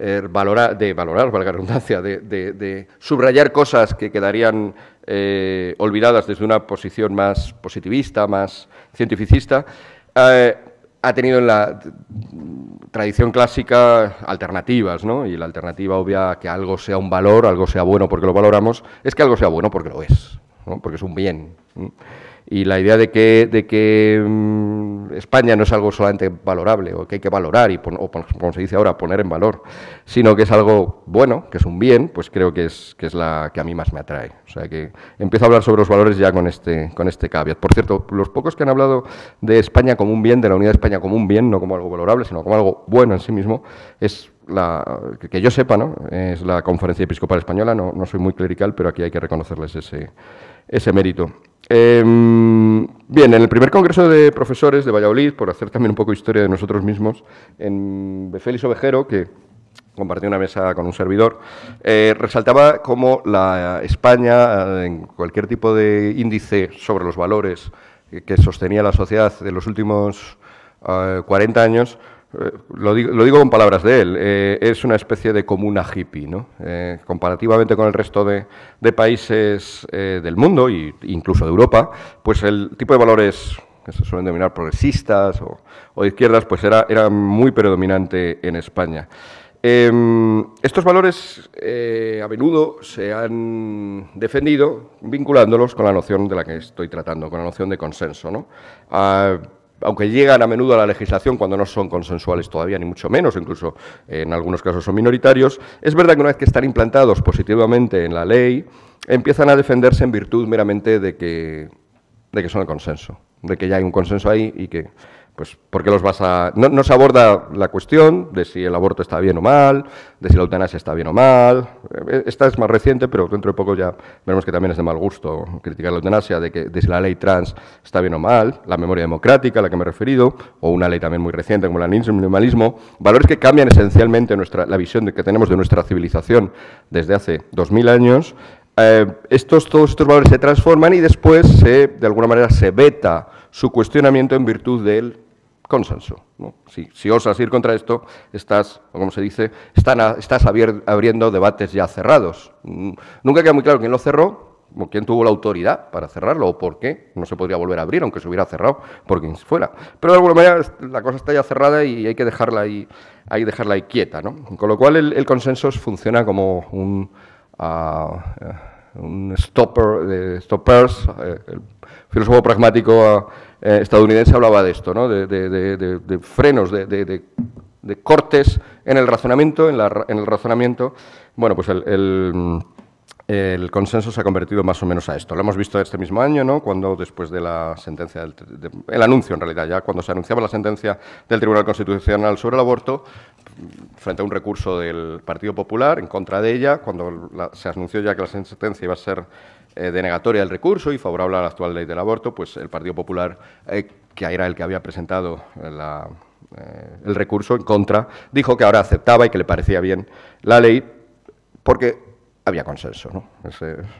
eh, valorar, de valorar, valga la redundancia, de, subrayar cosas que quedarían eh, olvidadas desde una posición más positivista, más cientificista, eh, ha tenido en la tradición clásica alternativas, ¿no? Y la alternativa obvia que algo sea un valor, algo sea bueno porque lo valoramos, es que algo sea bueno porque lo es porque es un bien. Y la idea de que, mm, España no es algo solamente valorable o que hay que valorar, y o como se dice ahora, poner en valor, sino que es algo bueno, que es un bien, pues creo que es, que la que a mí más me atrae. O sea que empiezo a hablar sobre los valores ya con este, con este caveat. Por cierto, los pocos que han hablado de España como un bien, de la unidad de España como un bien, no como algo valorable, sino como algo bueno en sí mismo, es la, que yo sepa, ¿no? es la Conferencia Episcopal Española, no, no soy muy clerical, pero aquí hay que reconocerles ese ese mérito. Em, bien, en el primer congreso de profesores de Valladolid, por hacer también un poco historia de nosotros mismos, en Félix Ovejero, que compartió una mesa con un servidor, eh, resaltaba cómo la España, en cualquier tipo de índice sobre los valores que sostenía la sociedad de los últimos 40 eh, eh, lo digo, con palabras de él, eh, es una especie de comuna hippie, ¿no? Eh, comparativamente con el resto de, países del mundo e incluso de Europa, pues el tipo de valores que se suelen denominar progresistas o, de izquierdas, pues era, era, muy predominante en España. Em, estos valores a menudo se han defendido vinculándolos con la noción de la que estoy tratando, con la noción de consenso. ¿no? Ah, aunque llegan a menudo a la legislación cuando no son consensuales todavía, ni mucho menos, incluso en algunos casos son minoritarios, es verdad que una vez que están implantados positivamente en la ley, empiezan a defenderse en virtud meramente de que, de que son el consenso, de que ya hay un consenso ahí y que pues porque los vas a... No, se aborda la cuestión de si el aborto está bien o mal, de si la eutanasia está bien o mal. Eh, esta es más reciente, pero dentro de poco ya veremos que también es de mal gusto criticar la eutanasia, de, que, si la ley trans está bien o mal, la memoria democrática a la que me he referido, o una ley también muy reciente como el minimalismo, valores que cambian esencialmente nuestra, la visión que tenemos de nuestra civilización desde hace dos mil años. Eh, estos, todos estos valores se transforman y después se, de alguna manera se veta su cuestionamiento en virtud del consenso. Si, osas ir contra esto, estás, como se dice, estás abriendo debates ya cerrados. Mm, nunca queda muy claro quién lo cerró, o quién tuvo la autoridad para cerrarlo, o por qué. No se podría volver a abrir, aunque se hubiera cerrado, por quien fuera. Pero de alguna manera la cosa está ya cerrada y hay que dejarla ahí, hay dejarla ahí quieta. Con lo cual el, consenso funciona como un... Ah, un stopper, de stoppers, eh, el filósofo pragmático eh, estadounidense hablaba de esto, ¿no? de, de frenos, de, cortes en el razonamiento, en, el razonamiento. Bueno, pues el, consenso se ha convertido más o menos a esto. Lo hemos visto este mismo año, ¿no? cuando después de la sentencia, el anuncio en realidad, ya cuando se anunciaba la sentencia del Tribunal Constitucional sobre el aborto, frente a un recurso del Partido Popular en contra de ella, cuando se anunció ya que la sentencia iba a ser eh, denegatoria del recurso y favorable a la actual ley del aborto, pues el Partido Popular, eh, que era el que había presentado eh, el recurso en contra, dijo que ahora aceptaba y que le parecía bien la ley, porque había consenso. ¿no?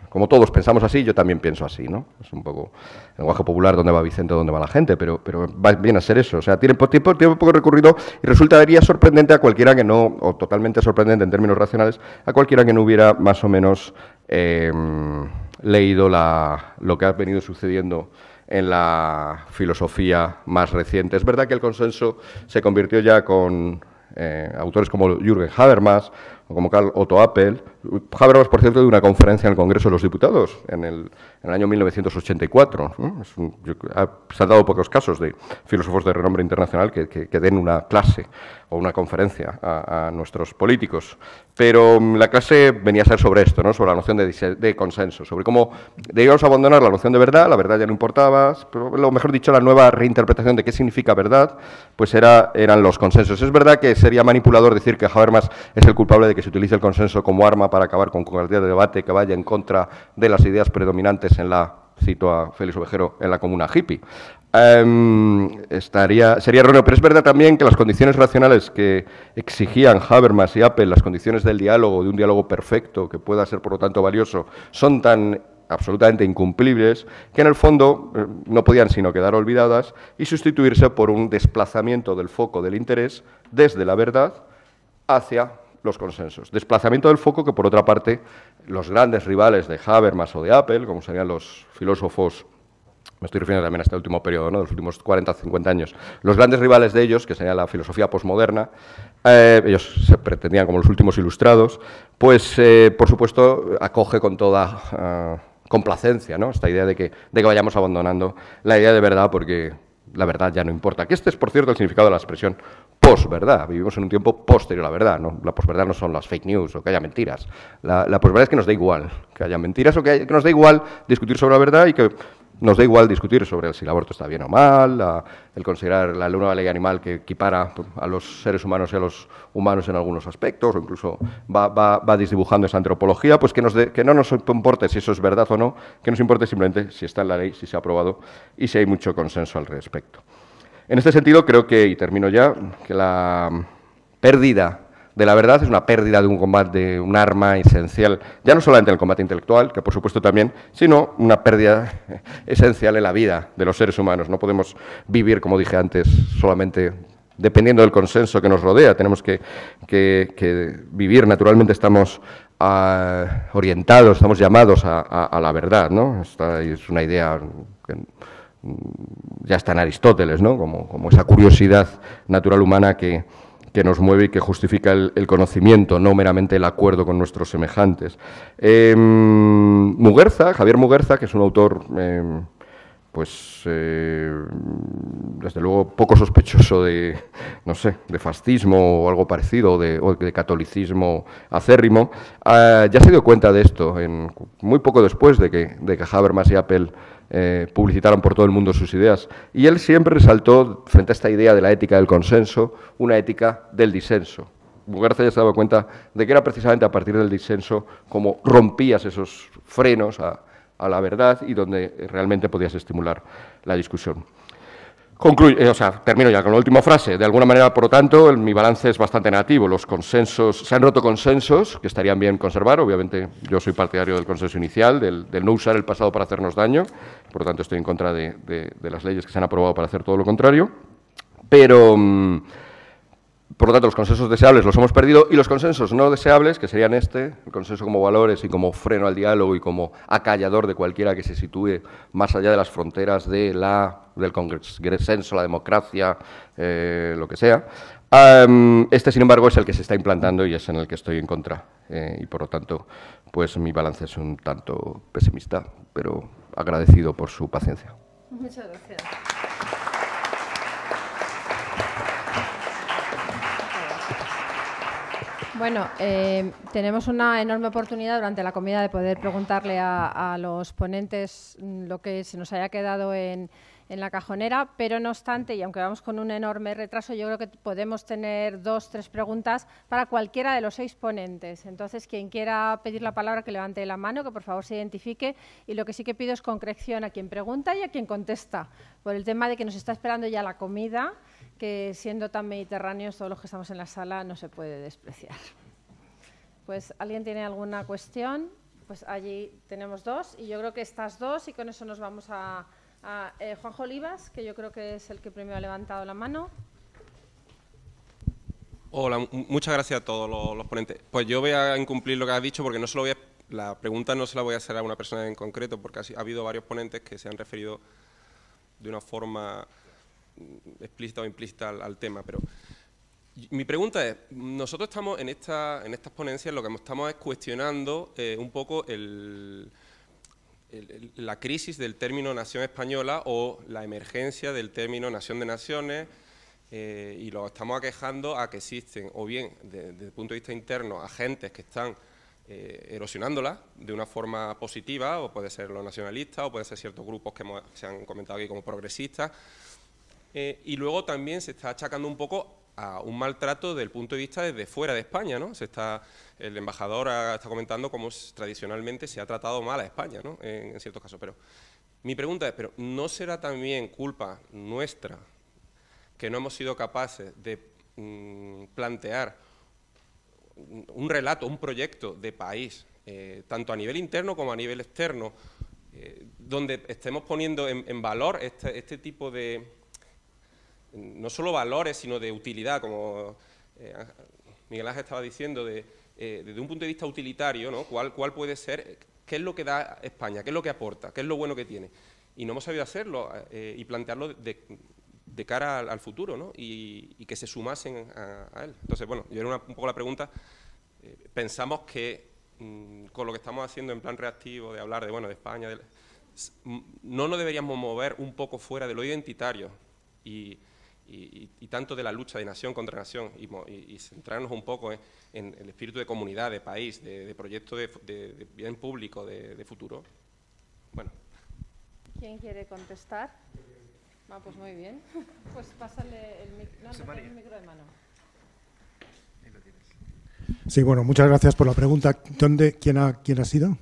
Como todos pensamos así, yo también pienso así. ¿no? Es un poco el lenguaje popular, dónde va Vicente, dónde va la gente, pero, pero va bien a ser eso. O sea, tiene tiempo, poco recorrido y resultaría sorprendente a cualquiera que no, o totalmente sorprendente en términos racionales, a cualquiera que no hubiera más o menos em, leído lo que ha venido sucediendo en la filosofía más reciente. Es verdad que el consenso se convirtió ya con eh, autores como Jürgen Habermas como Carl Otto Appel. Habermas, por cierto, de una conferencia en el Congreso de los Diputados en el, año 1984. se han dado pocos casos de filósofos de renombre internacional que, den una clase o una conferencia a, nuestros políticos. Pero mm, la clase venía a ser sobre esto, ¿no? sobre la noción de, consenso, sobre cómo debíamos abandonar la noción de verdad, la verdad ya no importaba, lo mejor dicho, la nueva reinterpretación de qué significa verdad, pues era, eran los consensos. Es verdad que sería manipulador decir que Habermas es el culpable de que se utilice el consenso como arma para acabar con cualquier debate que vaya en contra de las ideas predominantes en la cito a Félix Ovejero, en la comuna hippie. Em, sería erróneo, pero es verdad también que las condiciones racionales que exigían Habermas y Apple, las condiciones del diálogo, de un diálogo perfecto, que pueda ser por lo tanto valioso, son tan absolutamente incumplibles, que en el fondo eh, no podían sino quedar olvidadas y sustituirse por un desplazamiento del foco del interés desde la verdad hacia los consensos. Desplazamiento del foco que, por otra parte, los grandes rivales de Habermas o de Apple, como serían los filósofos me estoy refiriendo también a este último periodo, ¿no? de los últimos 40 50 años, los grandes rivales de ellos, que sería la filosofía posmoderna, eh, ellos se pretendían como los últimos ilustrados, pues eh, por supuesto acoge con toda eh, complacencia ¿no? esta idea de que, de que vayamos abandonando la idea de verdad porque la verdad ya no importa. Que este es, por cierto, el significado de la expresión posverdad. Vivimos en un tiempo posterior a la verdad. ¿no? La posverdad no son las fake news o que haya mentiras. La, la posverdad es que nos da igual que haya mentiras o que, que nos da igual discutir sobre la verdad y que nos da igual discutir sobre si el aborto está bien o mal, el considerar la nueva ley animal que equipara a los seres humanos y a los humanos en algunos aspectos, o incluso va, va, va disdibujando esa antropología, pues que, que no nos importe si eso es verdad o no, que nos importe simplemente si está en la ley, si se ha aprobado y si hay mucho consenso al respecto. En este sentido, creo que, y termino ya, que la pérdida de la verdad es una pérdida de un combate, un arma esencial, ya no solamente en el combate intelectual, que por supuesto también, sino una pérdida esencial en la vida de los seres humanos. No podemos vivir, como dije antes, solamente dependiendo del consenso que nos rodea. Tenemos que, vivir, naturalmente estamos ah, orientados, estamos llamados a, la verdad. ¿no? Esta es una idea que ya está en Aristóteles, ¿no? como, como esa curiosidad natural humana que que nos mueve y que justifica el, conocimiento, no meramente el acuerdo con nuestros semejantes. Em, Muguerza, Javier Muguerza, que es un autor, em, pues, eh, desde luego poco sospechoso de, no sé, de fascismo o algo parecido, o de, catolicismo acérrimo, ah, ya se dio cuenta de esto, muy poco después de que, de que Habermas y Apple eh, publicitaron por todo el mundo sus ideas. Y él siempre resaltó, frente a esta idea de la ética del consenso, una ética del disenso. Mugarza ya se daba cuenta de que era precisamente a partir del disenso como rompías esos frenos a la verdad y donde realmente podías estimular la discusión. Concluyo, eh, o sea, termino ya con la última frase. De alguna manera, por lo tanto, mi balance es bastante negativo. Los consensos, se han roto consensos que estarían bien conservar. Obviamente, yo soy partidario del consenso inicial, del, no usar el pasado para hacernos daño. Por lo tanto, estoy en contra de, las leyes que se han aprobado para hacer todo lo contrario. Pero. Mm, por lo tanto, los consensos deseables los hemos perdido y los consensos no deseables, que serían este, el consenso como valores y como freno al diálogo y como acallador de cualquiera que se sitúe más allá de las fronteras de la, del consenso, la democracia, eh, lo que sea. este, sin embargo, es el que se está implantando y es en el que estoy en contra. Eh, y por lo tanto, pues mi balance es un tanto pesimista, pero agradecido por su paciencia. Muchas gracias. Bueno, eh, tenemos una enorme oportunidad durante la comida de poder preguntarle a, los ponentes lo que se nos haya quedado en, la cajonera, pero no obstante, y aunque vamos con un enorme retraso, yo creo que podemos tener dos, tres preguntas para cualquiera de los seis ponentes. Entonces, quien quiera pedir la palabra, que levante la mano, que por favor se identifique. Y lo que sí que pido es concreción a quien pregunta y a quien contesta, por el tema de que nos está esperando ya la comida que siendo tan mediterráneos todos los que estamos en la sala no se puede despreciar. Pues, ¿alguien tiene alguna cuestión? Pues allí tenemos dos y yo creo que estas dos y con eso nos vamos a, eh, Juanjo Olivas, que yo creo que es el que primero ha levantado la mano. Hola, muchas gracias a todos los, ponentes. Pues yo voy a incumplir lo que has dicho porque no solo voy a, la pregunta no se la voy a hacer a una persona en concreto porque ha, habido varios ponentes que se han referido de una forma explícita o implícita al tema, pero mi pregunta es, nosotros estamos en, esta, en estas ponencias, lo que estamos es cuestionando eh, un poco la crisis del término nación española o la emergencia del término nación de naciones eh, y lo estamos aquejando a que existen o bien desde el punto de vista interno agentes que están eh, erosionándola de una forma positiva o puede ser los nacionalistas o puede ser ciertos grupos que se han comentado aquí como progresistas y luego también se está achacando un poco a un maltrato del punto de vista desde fuera de España, ¿no? Se está, el embajador está comentando cómo tradicionalmente se ha tratado mal a España, ¿no? En, ciertos casos. Pero mi pregunta es, ¿pero no será también culpa nuestra que no hemos sido capaces de mm, plantear un relato, un proyecto de país, eh, tanto a nivel interno como a nivel externo, eh, donde estemos poniendo en, valor este, este tipo de, no solo valores, sino de utilidad, como eh, Miguel Ángel estaba diciendo, eh, desde un punto de vista utilitario, ¿no? ¿Cuál, ¿Cuál, puede ser, qué es lo que da España, qué es lo que aporta, qué es lo bueno que tiene? Y no hemos sabido hacerlo eh, y plantearlo de, cara al, futuro, ¿no? Y, que se sumasen a, él. Entonces, bueno, yo era un poco la pregunta, pensamos que mm, con lo que estamos haciendo en plan reactivo, de hablar de, bueno, de España, no nos deberíamos mover un poco fuera de lo identitario y y, tanto de la lucha de nación contra nación y, centrarnos un poco en, el espíritu de comunidad, de país, de, proyecto de, bien público, de, futuro. Bueno. ¿Quién quiere contestar? Ah, pues muy bien. Pues pásale el, micro de mano. Sí, bueno, muchas gracias por la pregunta. ¿Dónde, quién, ha, ¿Quién ha sido?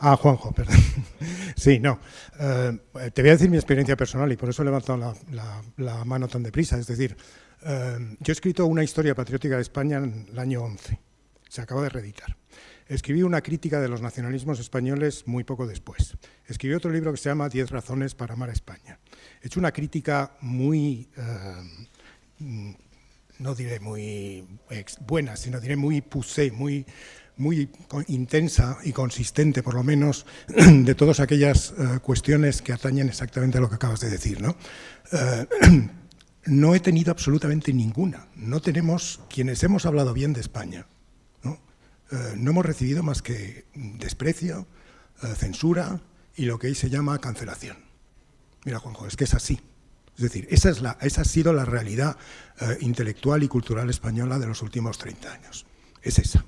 Ah, Juanjo, perdón. Sí, no. Eh, te voy a decir mi experiencia personal y por eso he levantado la, mano tan deprisa. Es decir, eh, yo he escrito una historia patriótica de España en el año 11. Se acaba de reeditar. Escribí una crítica de los nacionalismos españoles muy poco después. Escribí otro libro que se llama Diez razones para amar a España. He hecho una crítica muy, eh, no diré muy buena, sino diré muy pusé, muy muy intensa y consistente, por lo menos, de todas aquellas eh, cuestiones que atañen exactamente a lo que acabas de decir. ¿no? Eh, no he tenido absolutamente ninguna. No tenemos, quienes hemos hablado bien de España, no, eh, no hemos recibido más que desprecio, censura y lo que ahí se llama cancelación. Mira, Juanjo, es que es así. Es decir, esa, es la, esa ha sido la realidad intelectual y cultural española de los últimos 30 años. Es esa.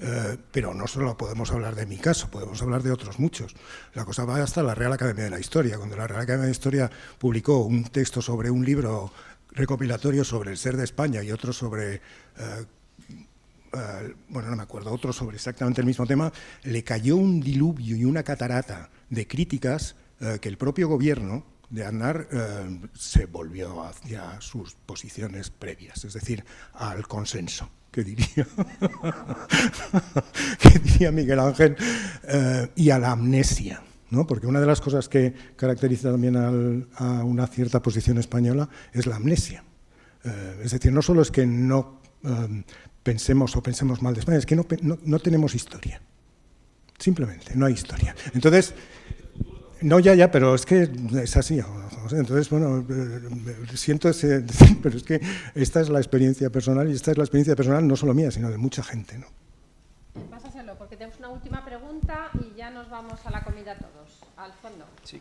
Eh, pero no solo podemos hablar de mi caso, podemos hablar de otros muchos. La cosa va hasta la Real Academia de la Historia. Cuando la Real Academia de la Historia publicó un texto sobre un libro recopilatorio sobre el ser de España y otro sobre... Eh, eh, bueno, no me acuerdo, otro sobre exactamente el mismo tema, le cayó un diluvio y una catarata de críticas que el propio gobierno de Aznar se volvió hacia sus posiciones previas, es decir, al consenso que diría, que diría Miguel Ángel, eh, y a la amnesia. ¿no? Porque una de las cosas que caracteriza también a una cierta posición española es la amnesia. Eh, es decir, no solo es que no eh, pensemos o pensemos mal de España, es que no tenemos historia. Simplemente, no hay historia. Entonces, no, ya, ya, pero es que es así. Entonces, bueno, eh, siento ese, pero es que esta es la experiencia personal y esta es la experiencia personal no solo mía, sino de mucha gente. ¿no? Pásaselo, porque tenemos una última pregunta y ya nos vamos a la comida todos, al fondo. Sí.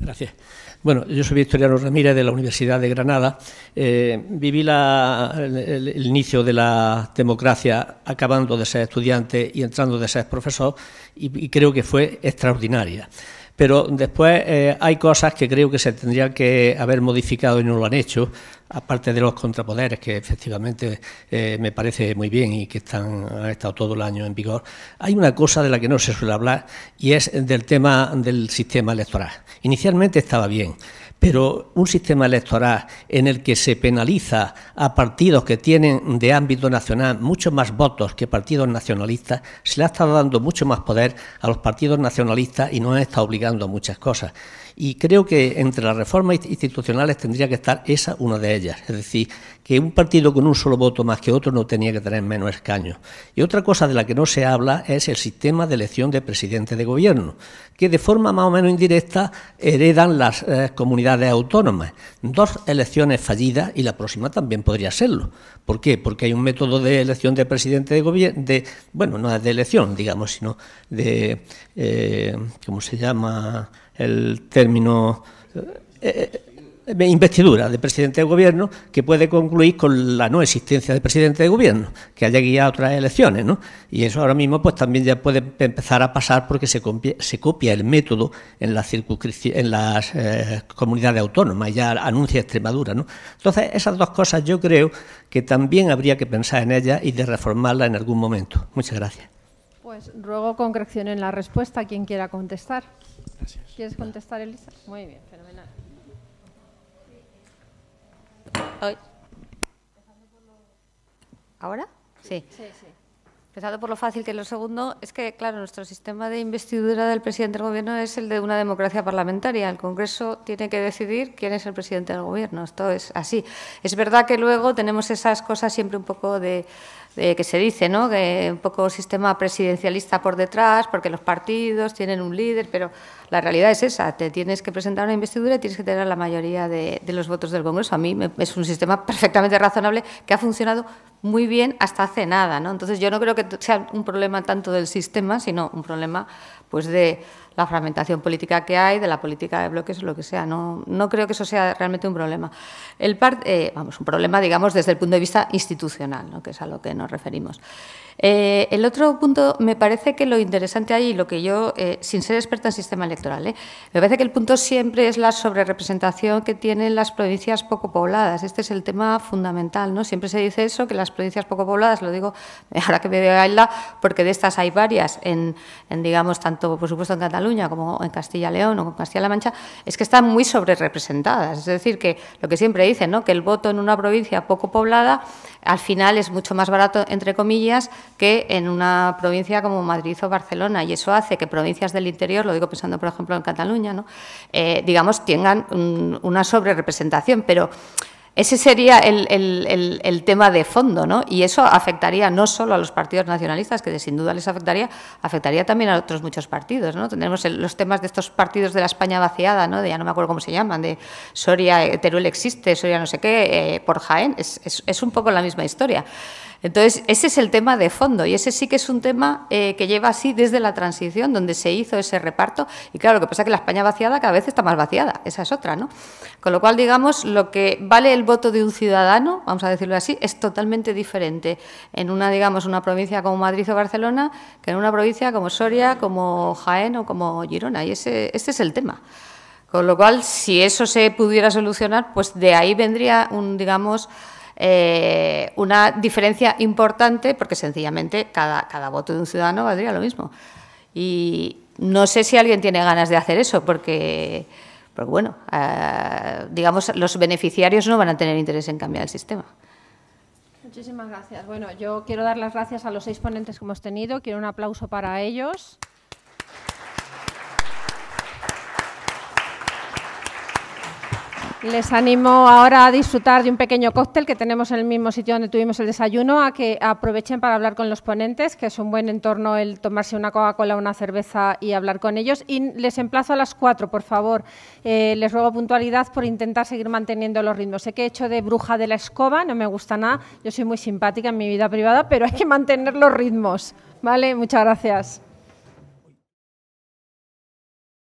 Gracias. Bueno, yo soy Victoriano Ramírez de la Universidad de Granada. Eh, viví el, inicio de la democracia acabando de ser estudiante y entrando de ser profesor y creo que fue extraordinaria. Pero después eh, hay cosas que creo que se tendrían que haber modificado y no lo han hecho, aparte de los contrapoderes, que efectivamente eh, me parece muy bien y que están, han estado todo el año en vigor. Hay una cosa de la que no se suele hablar y es del tema del sistema electoral. Inicialmente estaba bien, pero un sistema electoral en el que se penaliza a partidos que tienen de ámbito nacional muchos más votos que partidos nacionalistas, se le ha estado dando mucho más poder a los partidos nacionalistas y nos ha estado obligando a muchas cosas. Y creo que entre las reformas institucionales tendría que estar esa una de ellas. Es decir, que un partido con un solo voto más que otro no tenía que tener menos escaños. Y otra cosa de la que no se habla es el sistema de elección de presidente de gobierno, que de forma más o menos indirecta heredan las eh, comunidades autónomas. Dos elecciones fallidas y la próxima también podría serlo. ¿Por qué? Porque hay un método de elección de presidente de gobierno, de, bueno, no es de elección, digamos, sino de, eh, ¿cómo se llama? el término eh, eh, investidura de presidente de gobierno que puede concluir con la no existencia de presidente de gobierno, que haya guiado otras elecciones, ¿no? Y eso ahora mismo pues también ya puede empezar a pasar porque se copia, se copia el método en las en las eh, comunidades autónomas, y ya anuncia Extremadura, ¿no? Entonces, esas dos cosas yo creo que también habría que pensar en ellas y de reformarlas en algún momento. Muchas gracias. Pues ruego concreción en la respuesta. Quien quiera contestar. ¿Quieres contestar, Elisa? Muy bien, fenomenal. ¿Ahora? Sí. Sí, sí. Empezando por lo fácil, que lo segundo es que, claro, nuestro sistema de investidura del presidente del Gobierno es el de una democracia parlamentaria. El Congreso tiene que decidir quién es el presidente del Gobierno. Esto es así. Es verdad que luego tenemos esas cosas siempre un poco de que se dice, ¿no? Que un poco sistema presidencialista por detrás, porque los partidos tienen un líder, pero la realidad es esa, te tienes que presentar una investidura y tienes que tener la mayoría de, los votos del Congreso. A mí es un sistema perfectamente razonable que ha funcionado muy bien hasta hace nada, ¿no? Entonces yo no creo que sea un problema tanto del sistema, sino un problema pues de la fragmentación política que hay, de la política de bloques o lo que sea. No, no creo que eso sea realmente un problema. El eh, vamos, un problema, digamos, desde el punto de vista institucional, ¿no? que es a lo que nos referimos. Eh, el otro punto, me parece que lo interesante ahí, lo que yo, eh, sin ser experta en sistema electoral, eh, me parece que el punto siempre es la sobrerepresentación que tienen las provincias poco pobladas. Este es el tema fundamental, ¿no? Siempre se dice eso, que las provincias poco pobladas, lo digo ahora que me veo a Isla, porque de estas hay varias, en, digamos, tanto por supuesto en Cataluña como en Castilla-León o en Castilla-La Mancha, es que están muy sobrerepresentadas. Es decir, que lo que siempre dicen, ¿no? que el voto en una provincia poco poblada al final es mucho más barato, entre comillas, que en una provincia como Madrid o Barcelona. Y eso hace que provincias del interior, lo digo pensando por ejemplo en Cataluña, ¿no? Eh, digamos, tengan una sobrerepresentación. Pero ese sería el, tema de fondo, ¿no? Y eso afectaría no solo a los partidos nacionalistas, que sin duda les afectaría, afectaría también a otros muchos partidos, ¿no? Tenemos los temas de estos partidos de la España vaciada, ¿no? De ya no me acuerdo cómo se llaman, de Soria, eh, Teruel existe, Soria no sé qué, eh, es un poco la misma historia. Entonces, ese es el tema de fondo y ese sí que es un tema eh, que lleva así desde la transición, donde se hizo ese reparto. Y claro, lo que pasa es que la España vaciada cada vez está más vaciada, esa es otra, ¿no? Con lo cual, digamos, lo que vale el voto de un ciudadano, vamos a decirlo así, es totalmente diferente en una, digamos, una provincia como Madrid o Barcelona que en una provincia como Soria, como Jaén o como Girona. Y ese, este es el tema. Con lo cual, si eso se pudiera solucionar, pues de ahí vendría un, digamos, eh, una diferencia importante porque sencillamente cada, cada voto de un ciudadano valdría lo mismo. Y no sé si alguien tiene ganas de hacer eso porque, porque bueno, eh, digamos, los beneficiarios no van a tener interés en cambiar el sistema. Muchísimas gracias. Bueno, yo quiero dar las gracias a los seis ponentes que hemos tenido. Quiero un aplauso para ellos. Les animo ahora a disfrutar de un pequeño cóctel que tenemos en el mismo sitio donde tuvimos el desayuno, a que aprovechen para hablar con los ponentes, que es un buen entorno el tomarse una Coca-Cola, una cerveza y hablar con ellos. Y les emplazo a las cuatro, por favor. Eh, les ruego puntualidad por intentar seguir manteniendo los ritmos. Sé que he hecho de bruja de la escoba, no me gusta nada. Yo soy muy simpática en mi vida privada, pero hay que mantener los ritmos. ¿Vale? Muchas gracias.